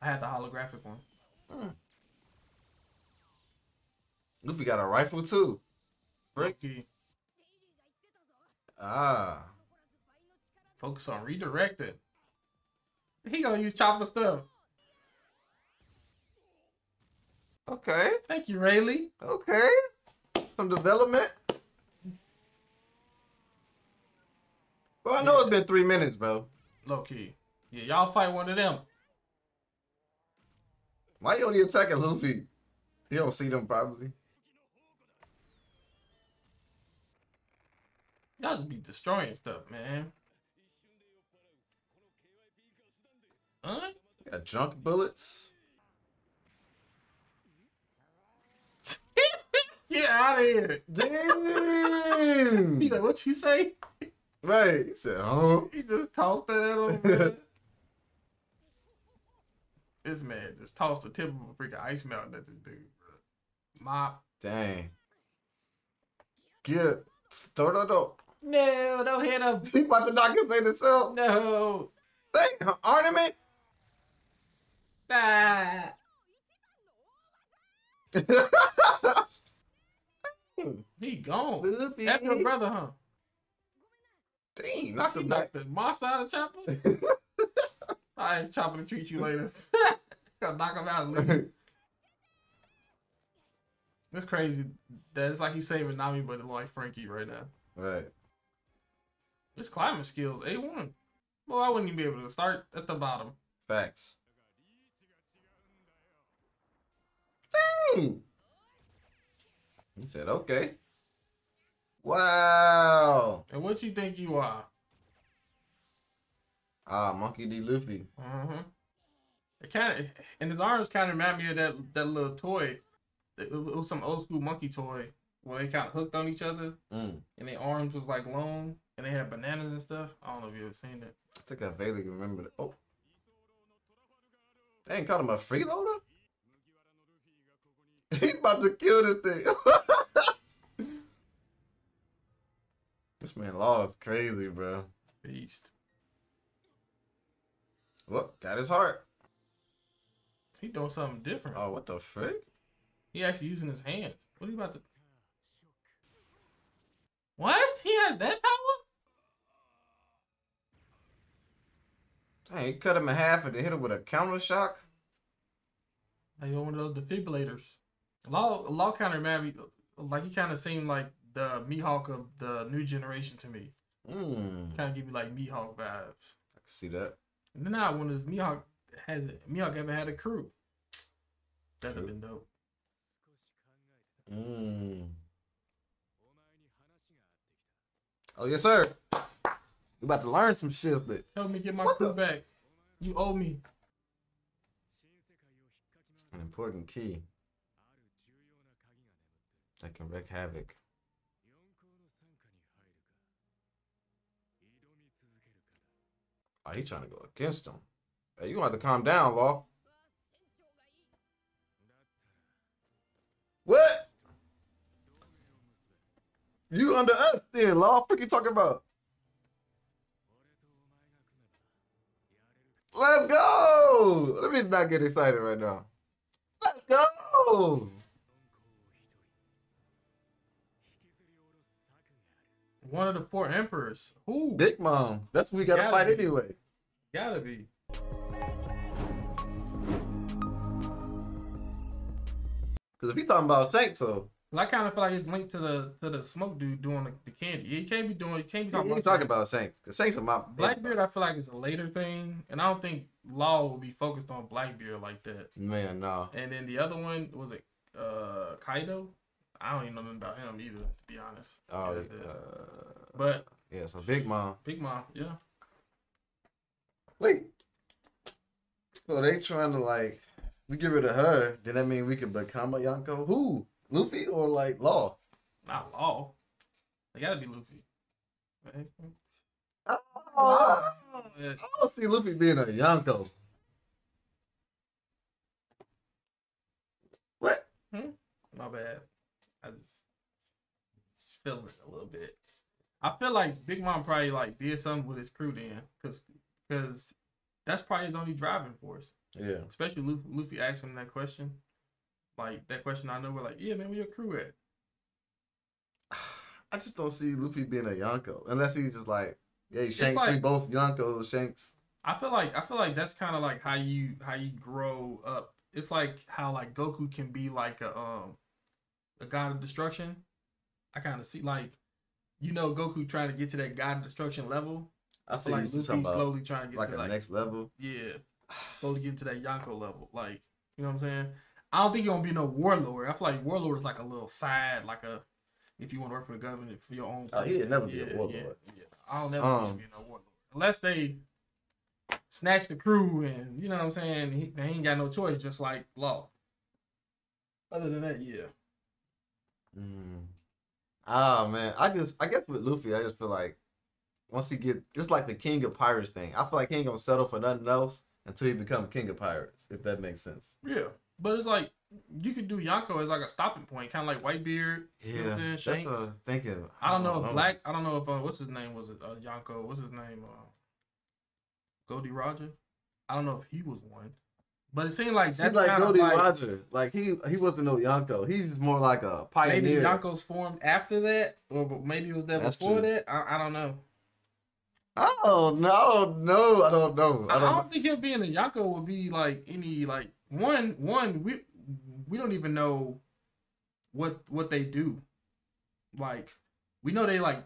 I had the holographic one. Luffy got a rifle too. Frick. Franky, Ah. focus on redirected. He gonna use chopper stuff. Okay. Thank you, Rayleigh. Okay. Some development. Well, I know it's been three minutes, bro. Low key. Yeah, y'all fight one of them. Why you only attacking Luffy? You don't see them probably. Y'all just be destroying stuff, man. Huh? Got junk bullets. (laughs) Get out of here. Damn. (laughs) He like, what you say? Right. He said, huh? He just tossed that at him. (laughs) this man just tossed the tip of a freaking ice mountain at this dude, bro. Mop. Dang. Get. Start it up. No, don't hit him. He about to knock his head himself. No. Dang, ornament. (laughs) Ah. He gone. Luffy. That's your brother, huh? Dang, knocked He him knocked the monster out of Chopper. (laughs) I ain't chopping to treat you later. (laughs) Gotta knock him out leave. (laughs) It's crazy that it's like he's saving Nami, but it's like Franky right now. right. His climbing skills, A1. Well, I wouldn't even be able to start at the bottom. Facts. Dang. He said, okay. Wow. And what you think you are? Ah, Monkey D. Luffy. Uh-huh. It kind of, and his arms kind of remind me of that that little toy. It, was some old school monkey toy where they kind of hooked on each other, Mm. and their arms was like long, and they had bananas and stuff. I don't know if you ever seen it. I think I vaguely remember that. Oh. They ain't called him a freeloader? (laughs) he about to kill this thing. (laughs) this man Law is crazy, bro. Beast. Well, got his heart. He doing something different. Oh, what the frick? He actually using his hands. What are you about to? What? He has that power? Dang, he cut him in half and then hit him with a counter shock. Like one of those defibrillators. Law Law kind of remind me, like he kind of seemed like the Mihawk of the new generation to me. Mm. Kind of give me like Mihawk vibes. I can see that. And then I wonder if Mihawk has it. Mihawk ever had a crew? That'd have been dope. Mm. Oh, yes, sir. We about to learn some shit. But Help me get my What crew the- back. You owe me. an important key that can wreak havoc. Oh, he trying to go against him. Hey, you gonna have to calm down, Law. What? You under us then, Law? What are you talking about? Let's go! Let me not get excited right now. Let's go! One of the four emperors. Who? Big Mom. That's what we gotta Gotta fight be. anyway. Gotta be. Because if he talking about Shanks, so 'Cause I kind of feel like it's linked to the to the smoke dude doing the, the candy. He can't be doing. He can't be talking ain't about talking about Shanks. Because Shanks is my Blackbeard. I feel like it's a later thing, and I don't think Law will be focused on Blackbeard like that. Man, no. And then the other one was it uh Kaido. I don't even know nothing about him either, to be honest. Oh, it. uh, But yeah. So Big Mom. Big Mom, yeah. Wait. So they trying to like we get rid of her, then that mean we can become a Yonko? Who? Luffy or like Law? Not Law. They gotta be Luffy. Right? Oh, oh Yeah. I don't see Luffy being a Yonko. What? Hmm? My bad. I just, just feeling it a little bit. I feel like Big Mom probably like did something with his crew then, cause, cause that's probably his only driving force. Yeah. Especially Luffy, Luffy asked him that question, like that question. I know we're like, yeah, man, where your crew at? (sighs) I just don't see Luffy being a Yonko unless he's just like, hey, Shanks, we both Yonkos, Shanks. I feel like I feel like that's kind of like how you how you grow up. It's like how like Goku can be like a um a god of destruction. I kind of see like you know Goku trying to get to that god of destruction level. I I feel like you Luffy slowly trying to get like to a like next level. yeah, slowly getting to that Yonko level. Like you know what I'm saying? I don't think you're gonna be no warlord. I feel like warlord is like a little side, like a if you want to work for the government for your own. Oh, he'd never be a warlord. Yeah, yeah. I'll never Um, be no warlord unless they snatch the crew and you know what I'm saying. He, they ain't got no choice, just like law. Other than that, yeah. Mm. Ah man, I just I guess with Luffy, I just feel like once he get it's like the king of pirates thing. I feel like he ain't gonna settle for nothing else until he become king of pirates, if that makes sense. Yeah, but it's like you could do Yonko as like a stopping point, kind of like Whitebeard. You know what I'm saying? that's what I was thinking. I don't know if Black. I don't know if uh, what's his name was it uh, Yonko. What's his name? Uh, Gol D. Roger. I don't know if he was one, but it seemed like Seems that's like kind of Gol D. like Roger. Like he he wasn't no Yonko. He's more like a maybe pioneer. Yonko's formed after that, or maybe it was there That's before true. that. I, I don't know. Oh, I don't know. I don't know. I don't know. I, I I don't. don't think him being a Yonko would be like any like one one we we don't even know what what they do. Like we know they like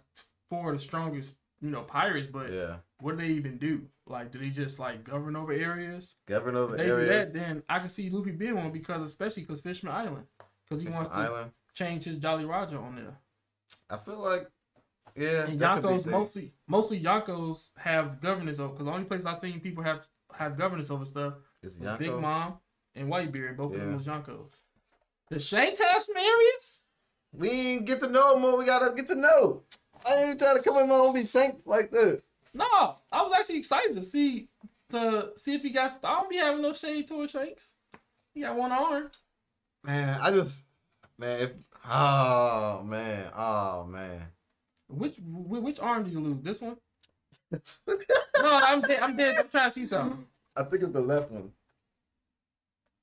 four of the strongest you know pirates, but Yeah, what do they even do? Like do they just like govern over areas? govern over If they do areas. that, then I can see Luffy being one because especially because Fishman Island, because he wants to Island. change his Jolly Roger on there. I feel like yeah. And Yonkos mostly mostly Yonkos have governance over because the only place I've seen people have have governance over stuff is Big Mom and Whitebeard. Both of them was Yonkos. The Shanks have some. We ain't get to know more. We gotta get to know. I ain't trying to come in my own be saints like that. No, I was actually excited to see to see if he got. I don't be having no shade towards Shanks. He got one arm. Man, I just man. If, oh man. Oh man. Which which arm did you lose? This one? (laughs) No, I'm dead. I'm dead. I'm trying to see something. I think it's the left one.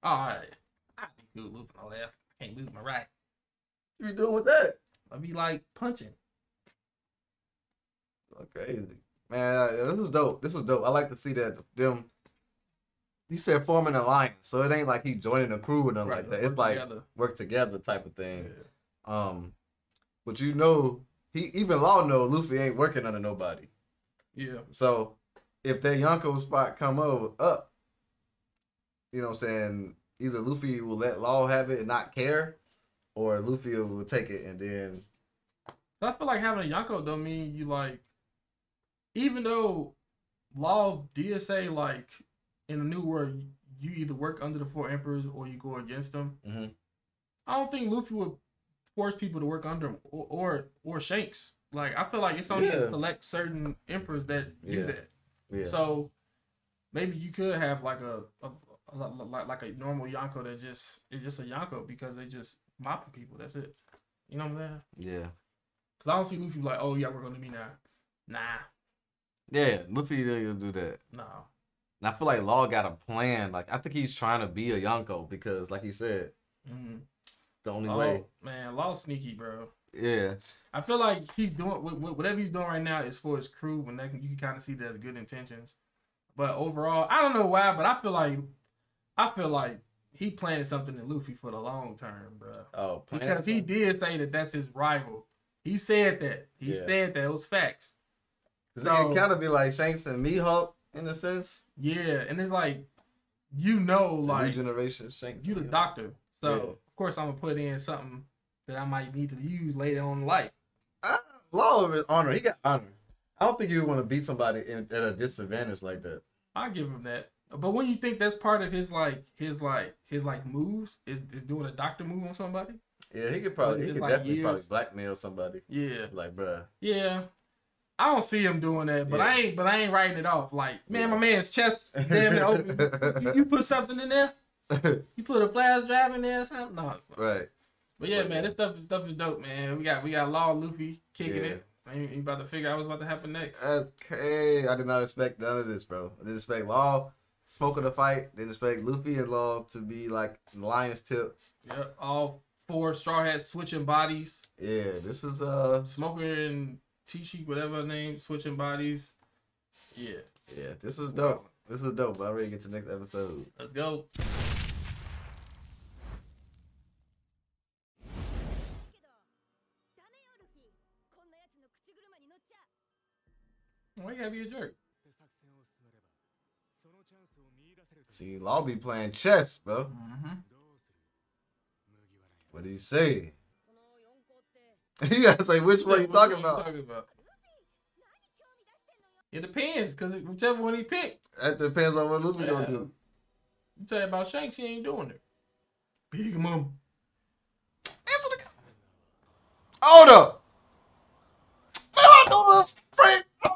All right. I be good losing my left. I can't lose my right. What you doing with that? I be like punching. Crazy. Man, this is dope. This is dope. I like to see that them. He said forming an alliance, so it ain't like he joining a crew or nothing Right, like that. It's like together. work together type of thing. Yeah. Um, but you know, he even Law know Luffy ain't working under nobody. Yeah. So if that Yonko spot come over up, you know what I'm saying, either Luffy will let Law have it and not care, or Luffy will take it and then I feel like having a Yonko don't mean you like, even though Law did say like in the new world you either work under the four emperors or you go against them. Mhm. I don't think Luffy would force people to work under him or or, or Shanks. Like I feel like it's only Yeah. select certain emperors that do Yeah. that. yeah. So maybe you could have like a, a, a like like a normal Yonko that just is just a Yonko because they just mopping people. That's it. You know what I'm saying? yeah. Cause I don't see Luffy like, oh yeah, we're gonna be now. Nah, Yeah, Luffy will do that. no. And I feel like Law got a plan. Like I think he's trying to be a Yonko because, like he said, Mm. The only Oh way. man, Law sneaky, bro. Yeah, I feel like he's doing wh- wh- whatever he's doing right now is for his crew, and that can, you can kind of see that as good intentions. But overall, I don't know why, but I feel like I feel like he planted something in Luffy for the long term, bro. Oh, Because he did say that that's his rival. He said that. He Yeah. said that it was facts. So- it kind of be like Shanks and Mihawk in a sense. Yeah, and it's like, you know, The new like generation Shanks. you the doctor, so Yeah. of course I'm gonna put in something that I might need to use later on in life. Ah, Law of his honor. He got honor. I don't think you want to beat somebody in, at a disadvantage like that. I give him that. But when you think that's part of his like his like his like moves is, is doing a doctor move on somebody? Yeah, he could probably. He could like definitely probably blackmail somebody. Yeah, Like, bruh. yeah. I don't see him doing that, but I ain't. But I ain't writing it off. Like, man, Yeah. my man's chest damn it open. you, you put something in there. (laughs) You put a flash drive in there or something. No, right. But yeah, But man, this stuff, this stuff is dope, man. We got we got Law Luffy kicking Yeah. it. Ain't ain't about to figure out what's about to happen next. Okay, I did not expect none of this, bro. I didn't expect Law smoking the fight. Didn't expect Luffy and Law to be like Lion's Tip. Yep, all four straw hats switching bodies. Yeah, this is uh, Smoker and Tashigi, whatever her name, switching bodies. Yeah, yeah, this is dope. This is dope. But I'm ready to get to the next episode. let's go. be a jerk? See, Law be playing chess, bro. Mm-hmm. What do (laughs) you say? He gotta say which one you talking about? you talking about? It depends, cause whichever one he picked. That depends on what Luffy yeah. gonna do. You tell you about Shanks, he ain't doing it. Big mom. Answer the. Hold up. No, no,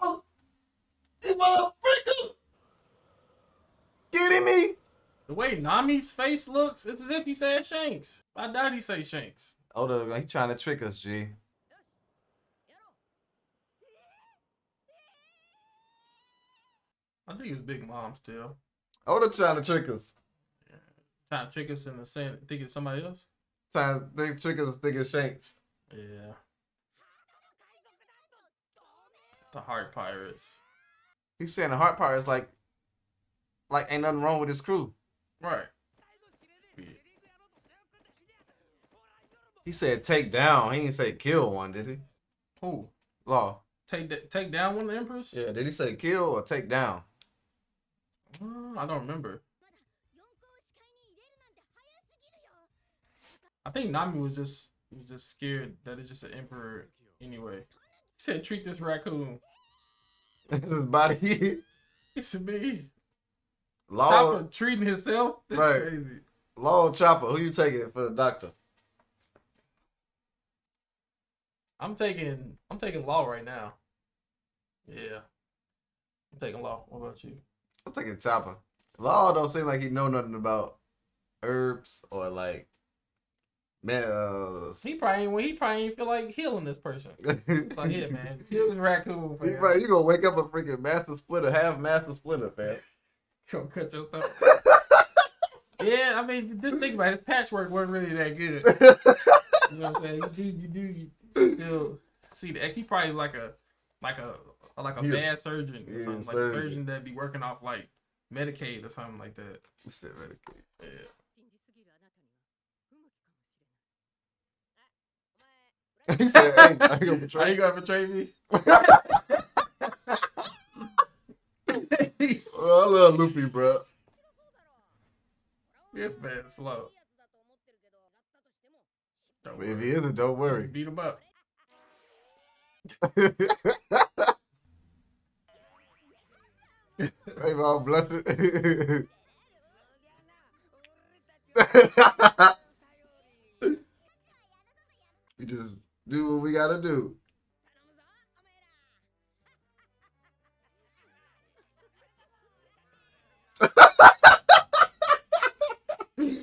no, the. Oh, he motherfucker. Kidding me? The way Nami's face looks, it's as if he said Shanks. I doubt he say Shanks. Hold up, he trying to trick us, G. I think it's Big Mom still. Hold up, trying to trick us. Trying to trick us into saying think it's somebody else. Trying to think, trick us thinking Shanks. Yeah. The Heart Pirates. He's saying the hard part is like, like ain't nothing wrong with his crew. Right. He said take down. He didn't say kill one, did he? Who? Law. Take take down one of the emperors. Yeah. Did he say kill or take down? Uh, I don't remember. I think Nami was just was just scared that it's just an emperor anyway. He said treat this raccoon his body. It should be Law. Chopper treating himself. That's Right. crazy. Law Chopper. Who you taking for the doctor? I'm taking I'm taking law right now. Yeah. I'm taking law. What about you? I'm taking Chopper. Law don't seem like he know nothing about herbs or like man. Uh, He probably ain't he probably ain't feel like healing this person. (laughs) Like yeah, man. Heal this raccoon for You right, you gonna wake up a freaking Master Splinter, half Master Splinter, man. (laughs) Go cut your thumb. yeah, I mean just think about it. His patchwork wasn't really that good. (laughs) You know what I'm saying? You do, you do, you still see the. He probably like a, like a, like a He bad surgeon, yeah, like surgeon. a surgeon that be working off like Medicaid or something like that. You said really Yeah. (laughs) he said, hey, "Are you gonna betray? Are you gonna betray me?" (laughs) well, I love Luffy, bro. This man's slow. Don't if worry. he isn't, don't worry. Beat him up. (laughs) They've all blessed. He just do what we gotta do. (laughs)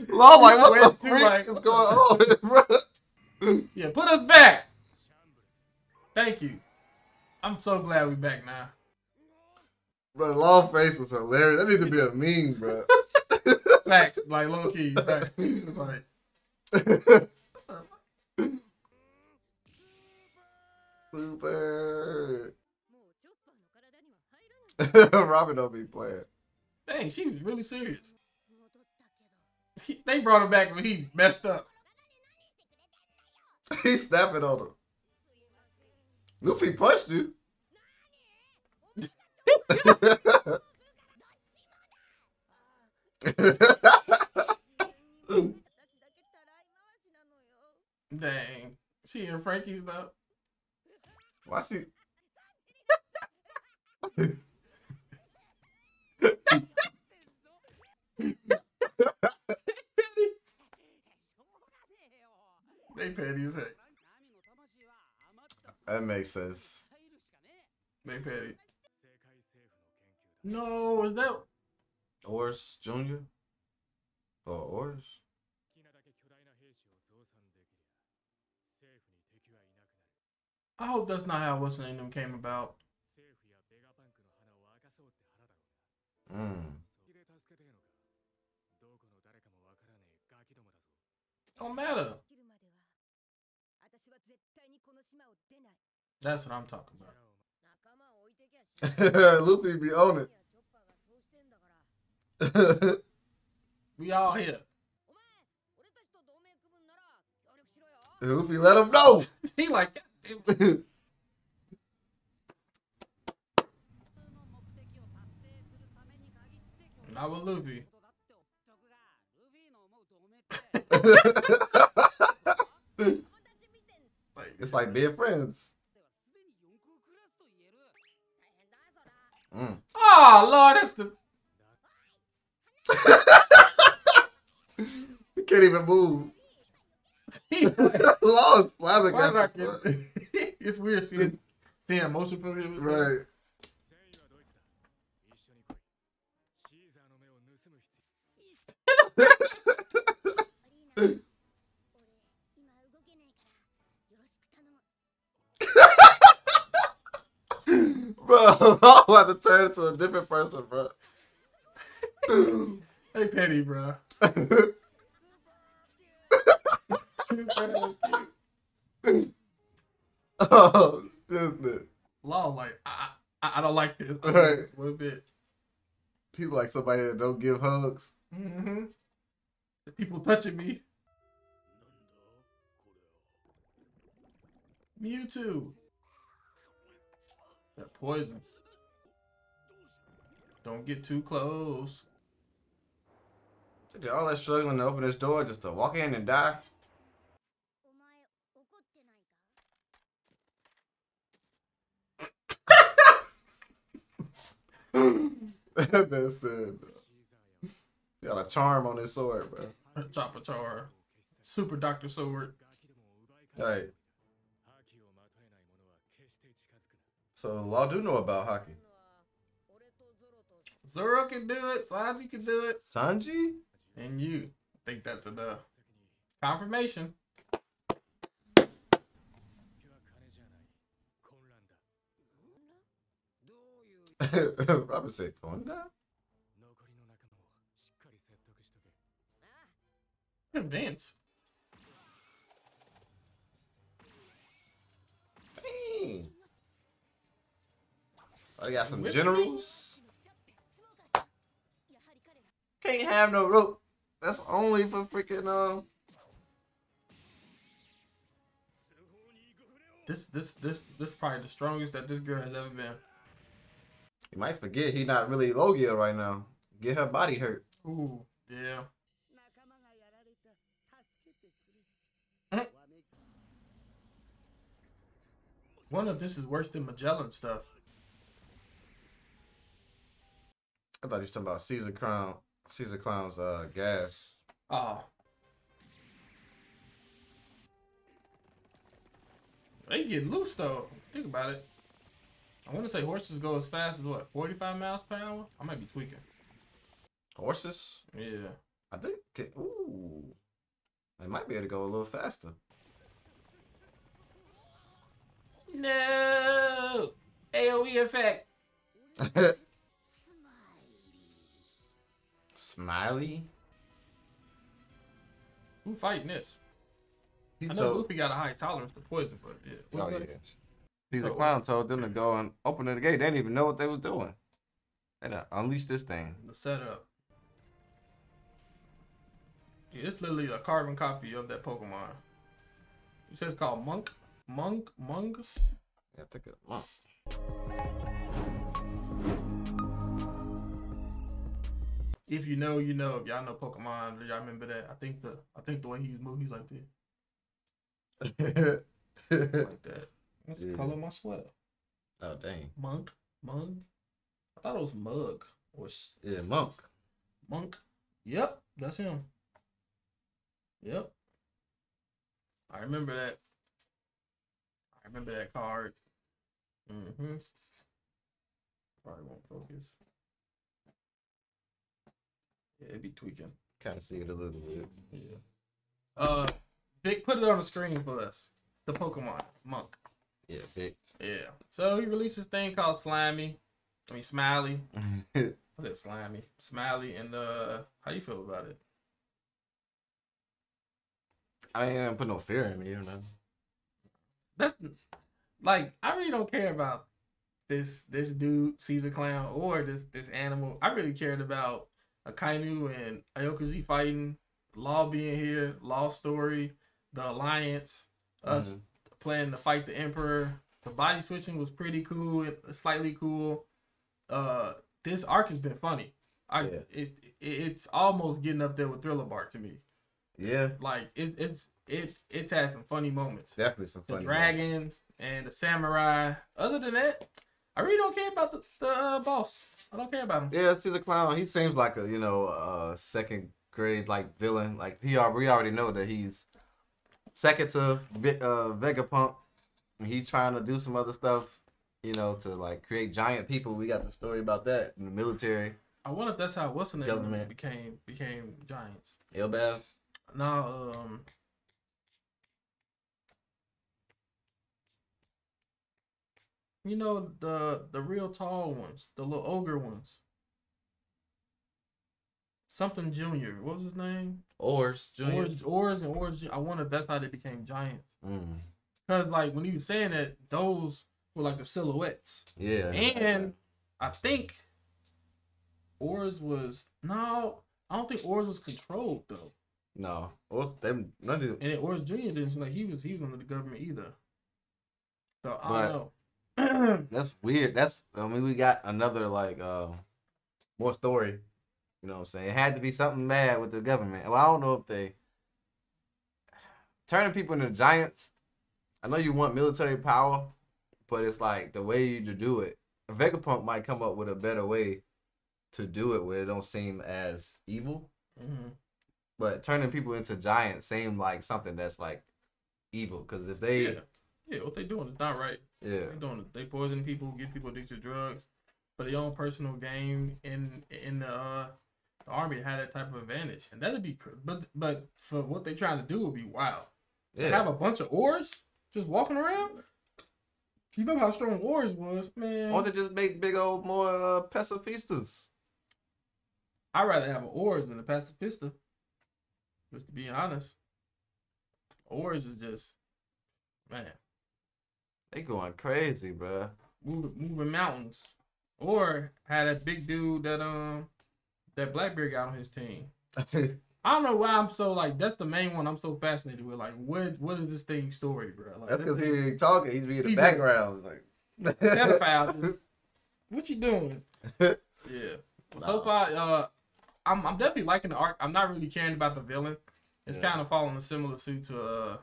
Law, like, what the freak like, is going on, (laughs) bro? Yeah, put us back. Thank you. I'm so glad we back now. Bro, Law face was hilarious. That needs to be a meme, bro. (laughs) Facts, like low key. Facts. Like, Super. (laughs) Robin don't be playing. Dang, she was really serious. He, they brought him back when he messed up. (laughs) He's snapping on him. Luffy punched you. (laughs) Dang. She and Franky's though. Why she? They petty as heck. That makes sense. They petty. No, is that? Oars Junior. Oh, or Oars? I hope that's not how what's name came about. Mm. Don't matter. That's what I'm talking about. (laughs) Luffy be on it. (laughs) we all here. Luffy let him know. (laughs) he like not with Luffy. like, it's like being friends. Mm. Oh Lord, that's the (laughs) He can't even move. (laughs) (laughs) Law is flabbergasted. (laughs) it's weird seeing seeing emotion from him. Right. bro, I'll have to turn into a different person, bro. hey, Penny, bro. (laughs) oh, it? Law like I, I I don't like this. Right. A little bit. He's like somebody that don't give hugs. Mm-hmm. The people touching me. Mewtwo. That poison. Don't get too close. All that struggling to open this door just to walk in and die? (laughs) that said, got a charm on his sword, bro. Chopper charm. Super Doctor Sword. Right. So Law do know about Haki. Zoro can do it. Sanji can do it. Sanji? And you. I think that's enough. Confirmation. (laughs) Robert said, going down? Advance. Dang. I got some generals. Can't have no rope. That's only for freaking um. This this this this is probably the strongest that this girl has ever been. You might forget he's not really Logia right now. Get her body hurt. Ooh, yeah. (laughs) One of this is worse than Magellan stuff. I thought you was talking about Caesar Crown, Caesar Clown's uh, gas. Oh. They get loose though. Think about it. I want to say horses go as fast as what, 45 miles per hour? I might be tweaking. Horses. Yeah. I think. Ooh. They might be able to go a little faster. No! AoE effect. (laughs) Smiley. Who fighting this? He I know told. Luffy got a high tolerance to poison, but yeah. Oh yeah. Caesar Oh. Clown told them to go and open the gate. They didn't even know what they was doing. They done unleashed this thing. The setup. Yeah, it's literally a carbon copy of that Pokemon. It says called Monk. Monk? Mung? Yeah, I think it. Well, If you know, you know. If y'all know Pokemon, y'all remember that. I think the I think the way he was moving, he's like this. (laughs) Like that. What's the color of my sweater? oh dang. Monk? Mung? I thought it was Mug. Or Yeah, monk. Monk. Yep, that's him. Yep. I remember that. I remember that card. Mm-hmm. Probably won't focus. Yeah, it'd be tweaking. Kind of see it a little bit. Yeah. Uh, Vic, put it on the screen for us. The Pokemon Monk. Yeah, big. Yeah. So he released this thing called Slimy. I mean Smiley. (laughs) What's it? Slimy. Smiley. And uh, how you feel about it? I ain't put no fear in me, you know. that's like I really don't care about this this dude Caesar Clown or this this animal. I really cared about Akainu and Aokiji fighting, Law being here, Law story, the alliance, us Mhm. Planning to fight the Emperor. The body switching was pretty cool, slightly cool. Uh, this arc has been funny. I Yeah. it, it it's almost getting up there with Thriller Bark to me. Yeah, Like it's it's it it's had some funny moments. definitely some funny. The dragon and the samurai. Other than that, I really don't care about the, the uh, boss. I don't care about him. Yeah, see the clown. He seems like a you know uh second grade like villain. Like he we already know that he's second to uh Vegapunk. And he's trying to do some other stuff, you know, to like create giant people. We got the story about that in the military. I wonder if that's how what's the name Government. became became giants. Elbaf. No, um, you know the the real tall ones, the little ogre ones. Something Junior. What was his name? Oars Junior. Oars, and Oars. Ju- I wonder if that's how they became giants. Mm. Cause like when you were saying that, those were like the silhouettes, Yeah. and I think Oars was no. I don't think Oars was controlled though. no. Oars, them none of them. And Orange Junior didn't seem like he was he was under the government either. So I But- don't know. That's weird. That's I mean we got another like uh more story. You know what I'm saying? It had to be something bad with the government. Well, I don't know if they turning people into giants. I know you want military power, but it's like the way you to do it. Vegapunk might come up with a better way to do it where it don't seem as evil. Mhm. But turning people into giants seem like something that's like evil. Because if they Yeah, yeah, what they doing is not right. yeah. They doing it. They poison people, get people addicted to drugs for their own personal gain in in the uh, the army to have that type of advantage, and that'd be. But but for what they trying to do would be wild. To Yeah. have a bunch of oars just walking around. You remember how strong oars was, man? Why don't they just make big old more uh, pacifistas? I'd rather have an oars than a pacifista. Just to be honest. Oars is just man, They going crazy, bruh. moving moving mountains. Or had a big dude that um that Blackbeard got on his team. (laughs) I don't know why I'm so like that's the main one I'm so fascinated with. Like what what is this thing story, bro? Like That's because that he ain't talking. He's in the background. Like pedophile. (laughs) what you doing? (laughs) Yeah. Well, So far, uh, I'm I'm definitely liking the arc. I'm not really caring about the villain. It's Yeah. kind of following a similar suit to uh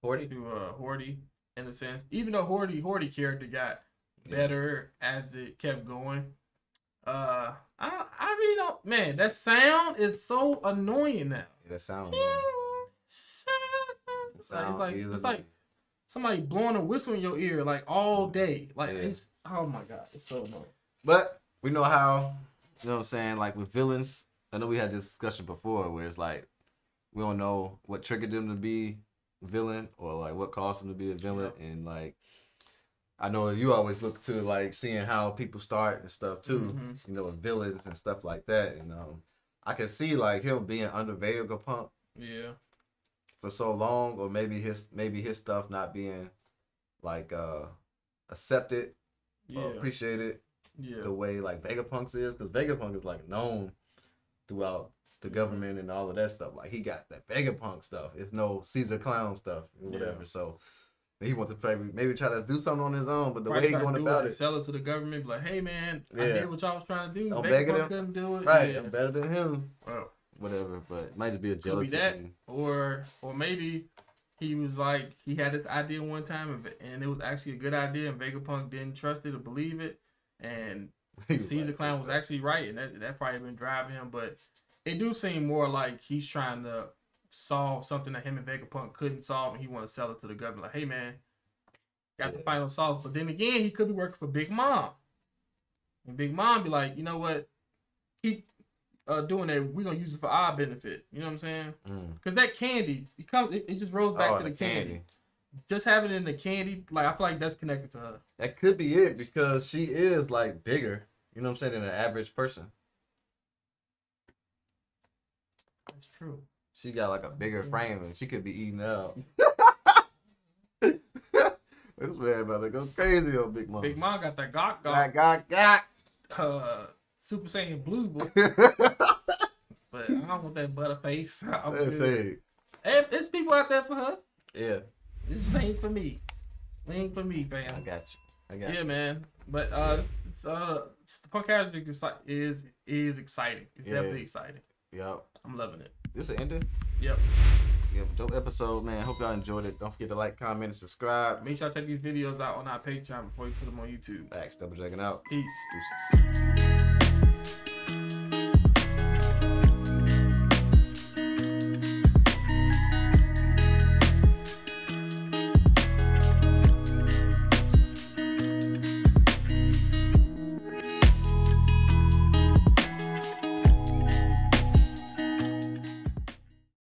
Forty. to uh Hody in a sense. Even though Hody Hody character got better as it kept going. Uh, I I really don't. Man, that sound is so annoying now. That sounds. It's like, it's like, it's like somebody blowing a whistle in your ear like all mm. day. Like Yeah. it's oh my god, it's so annoying. But we know how. You know what I'm saying? Like with villains, I know we had this discussion before where it's like we don't know what triggered them to be villain or like what caused them to be a villain, and like I know you always look to like seeing how people start and stuff too. Mhm. You know, with villains and stuff like that. And um, I can see like him being under Vegapunk Yeah. for so long, or maybe his maybe his stuff not being like uh accepted Yeah. or appreciated yeah. the way like Vegapunk's is, because Vegapunk is like known throughout the government and all of that stuff. Like he got that Vegapunk stuff. It's no Caesar Clown stuff or whatever. Yeah. So he wants to maybe maybe try to do something on his own, but the Right, way he try to going do about it, it, Sell it to the government. Be like, hey man, I did what y'all was trying to do. Beg it. couldn't do it. right? Yeah. I'm better than him, Well, whatever. But it might just be a Could be jealousy that, thing. or or maybe he was like he had this idea one time and, and it was actually a good idea and Vegapunk didn't trust it or believe it and (laughs) Caesar like, Clown was actually right and that that probably been driving him but it do seem more like he's trying to solve something that him and Vegapunk couldn't solve and he want to sell it to the government like hey man got the final sauce but then again he could be working for Big Mom and Big Mom be like you know what keep uh, doing that we're gonna use it for our benefit you know what I'm saying Mm. Cause that candy, it comes, it, it just rolls back Oh, to the, candy. Just having it in the candy, like I feel like that's connected to her. That could be it because she is like bigger. You know what I'm saying than an average person. That's true. She got like a bigger frame and she could be eating out. (laughs) this man about to go crazy on Big Mom. Big Mom got that gawk Got, gawk, got, got. uh, Super Saiyan Blue, boy. (laughs) but I don't want that butterface. (laughs) I'm That's good. big. Hey, There's people out there for her. Yeah, This ain't for me. Ain't for me, fam. I got you. I got Yeah, you. man. But uh, it's, uh, the Punk Hazard is is is exciting. It's Yeah. definitely exciting. Yep. I'm loving it. This is ending. Yep. Yeah, dope episode, man. Hope y'all enjoyed it. Don't forget to like, comment, and subscribe. Make sure I check these videos out on our Patreon before you put them on YouTube. Max, double checking out. Peace. Deuces.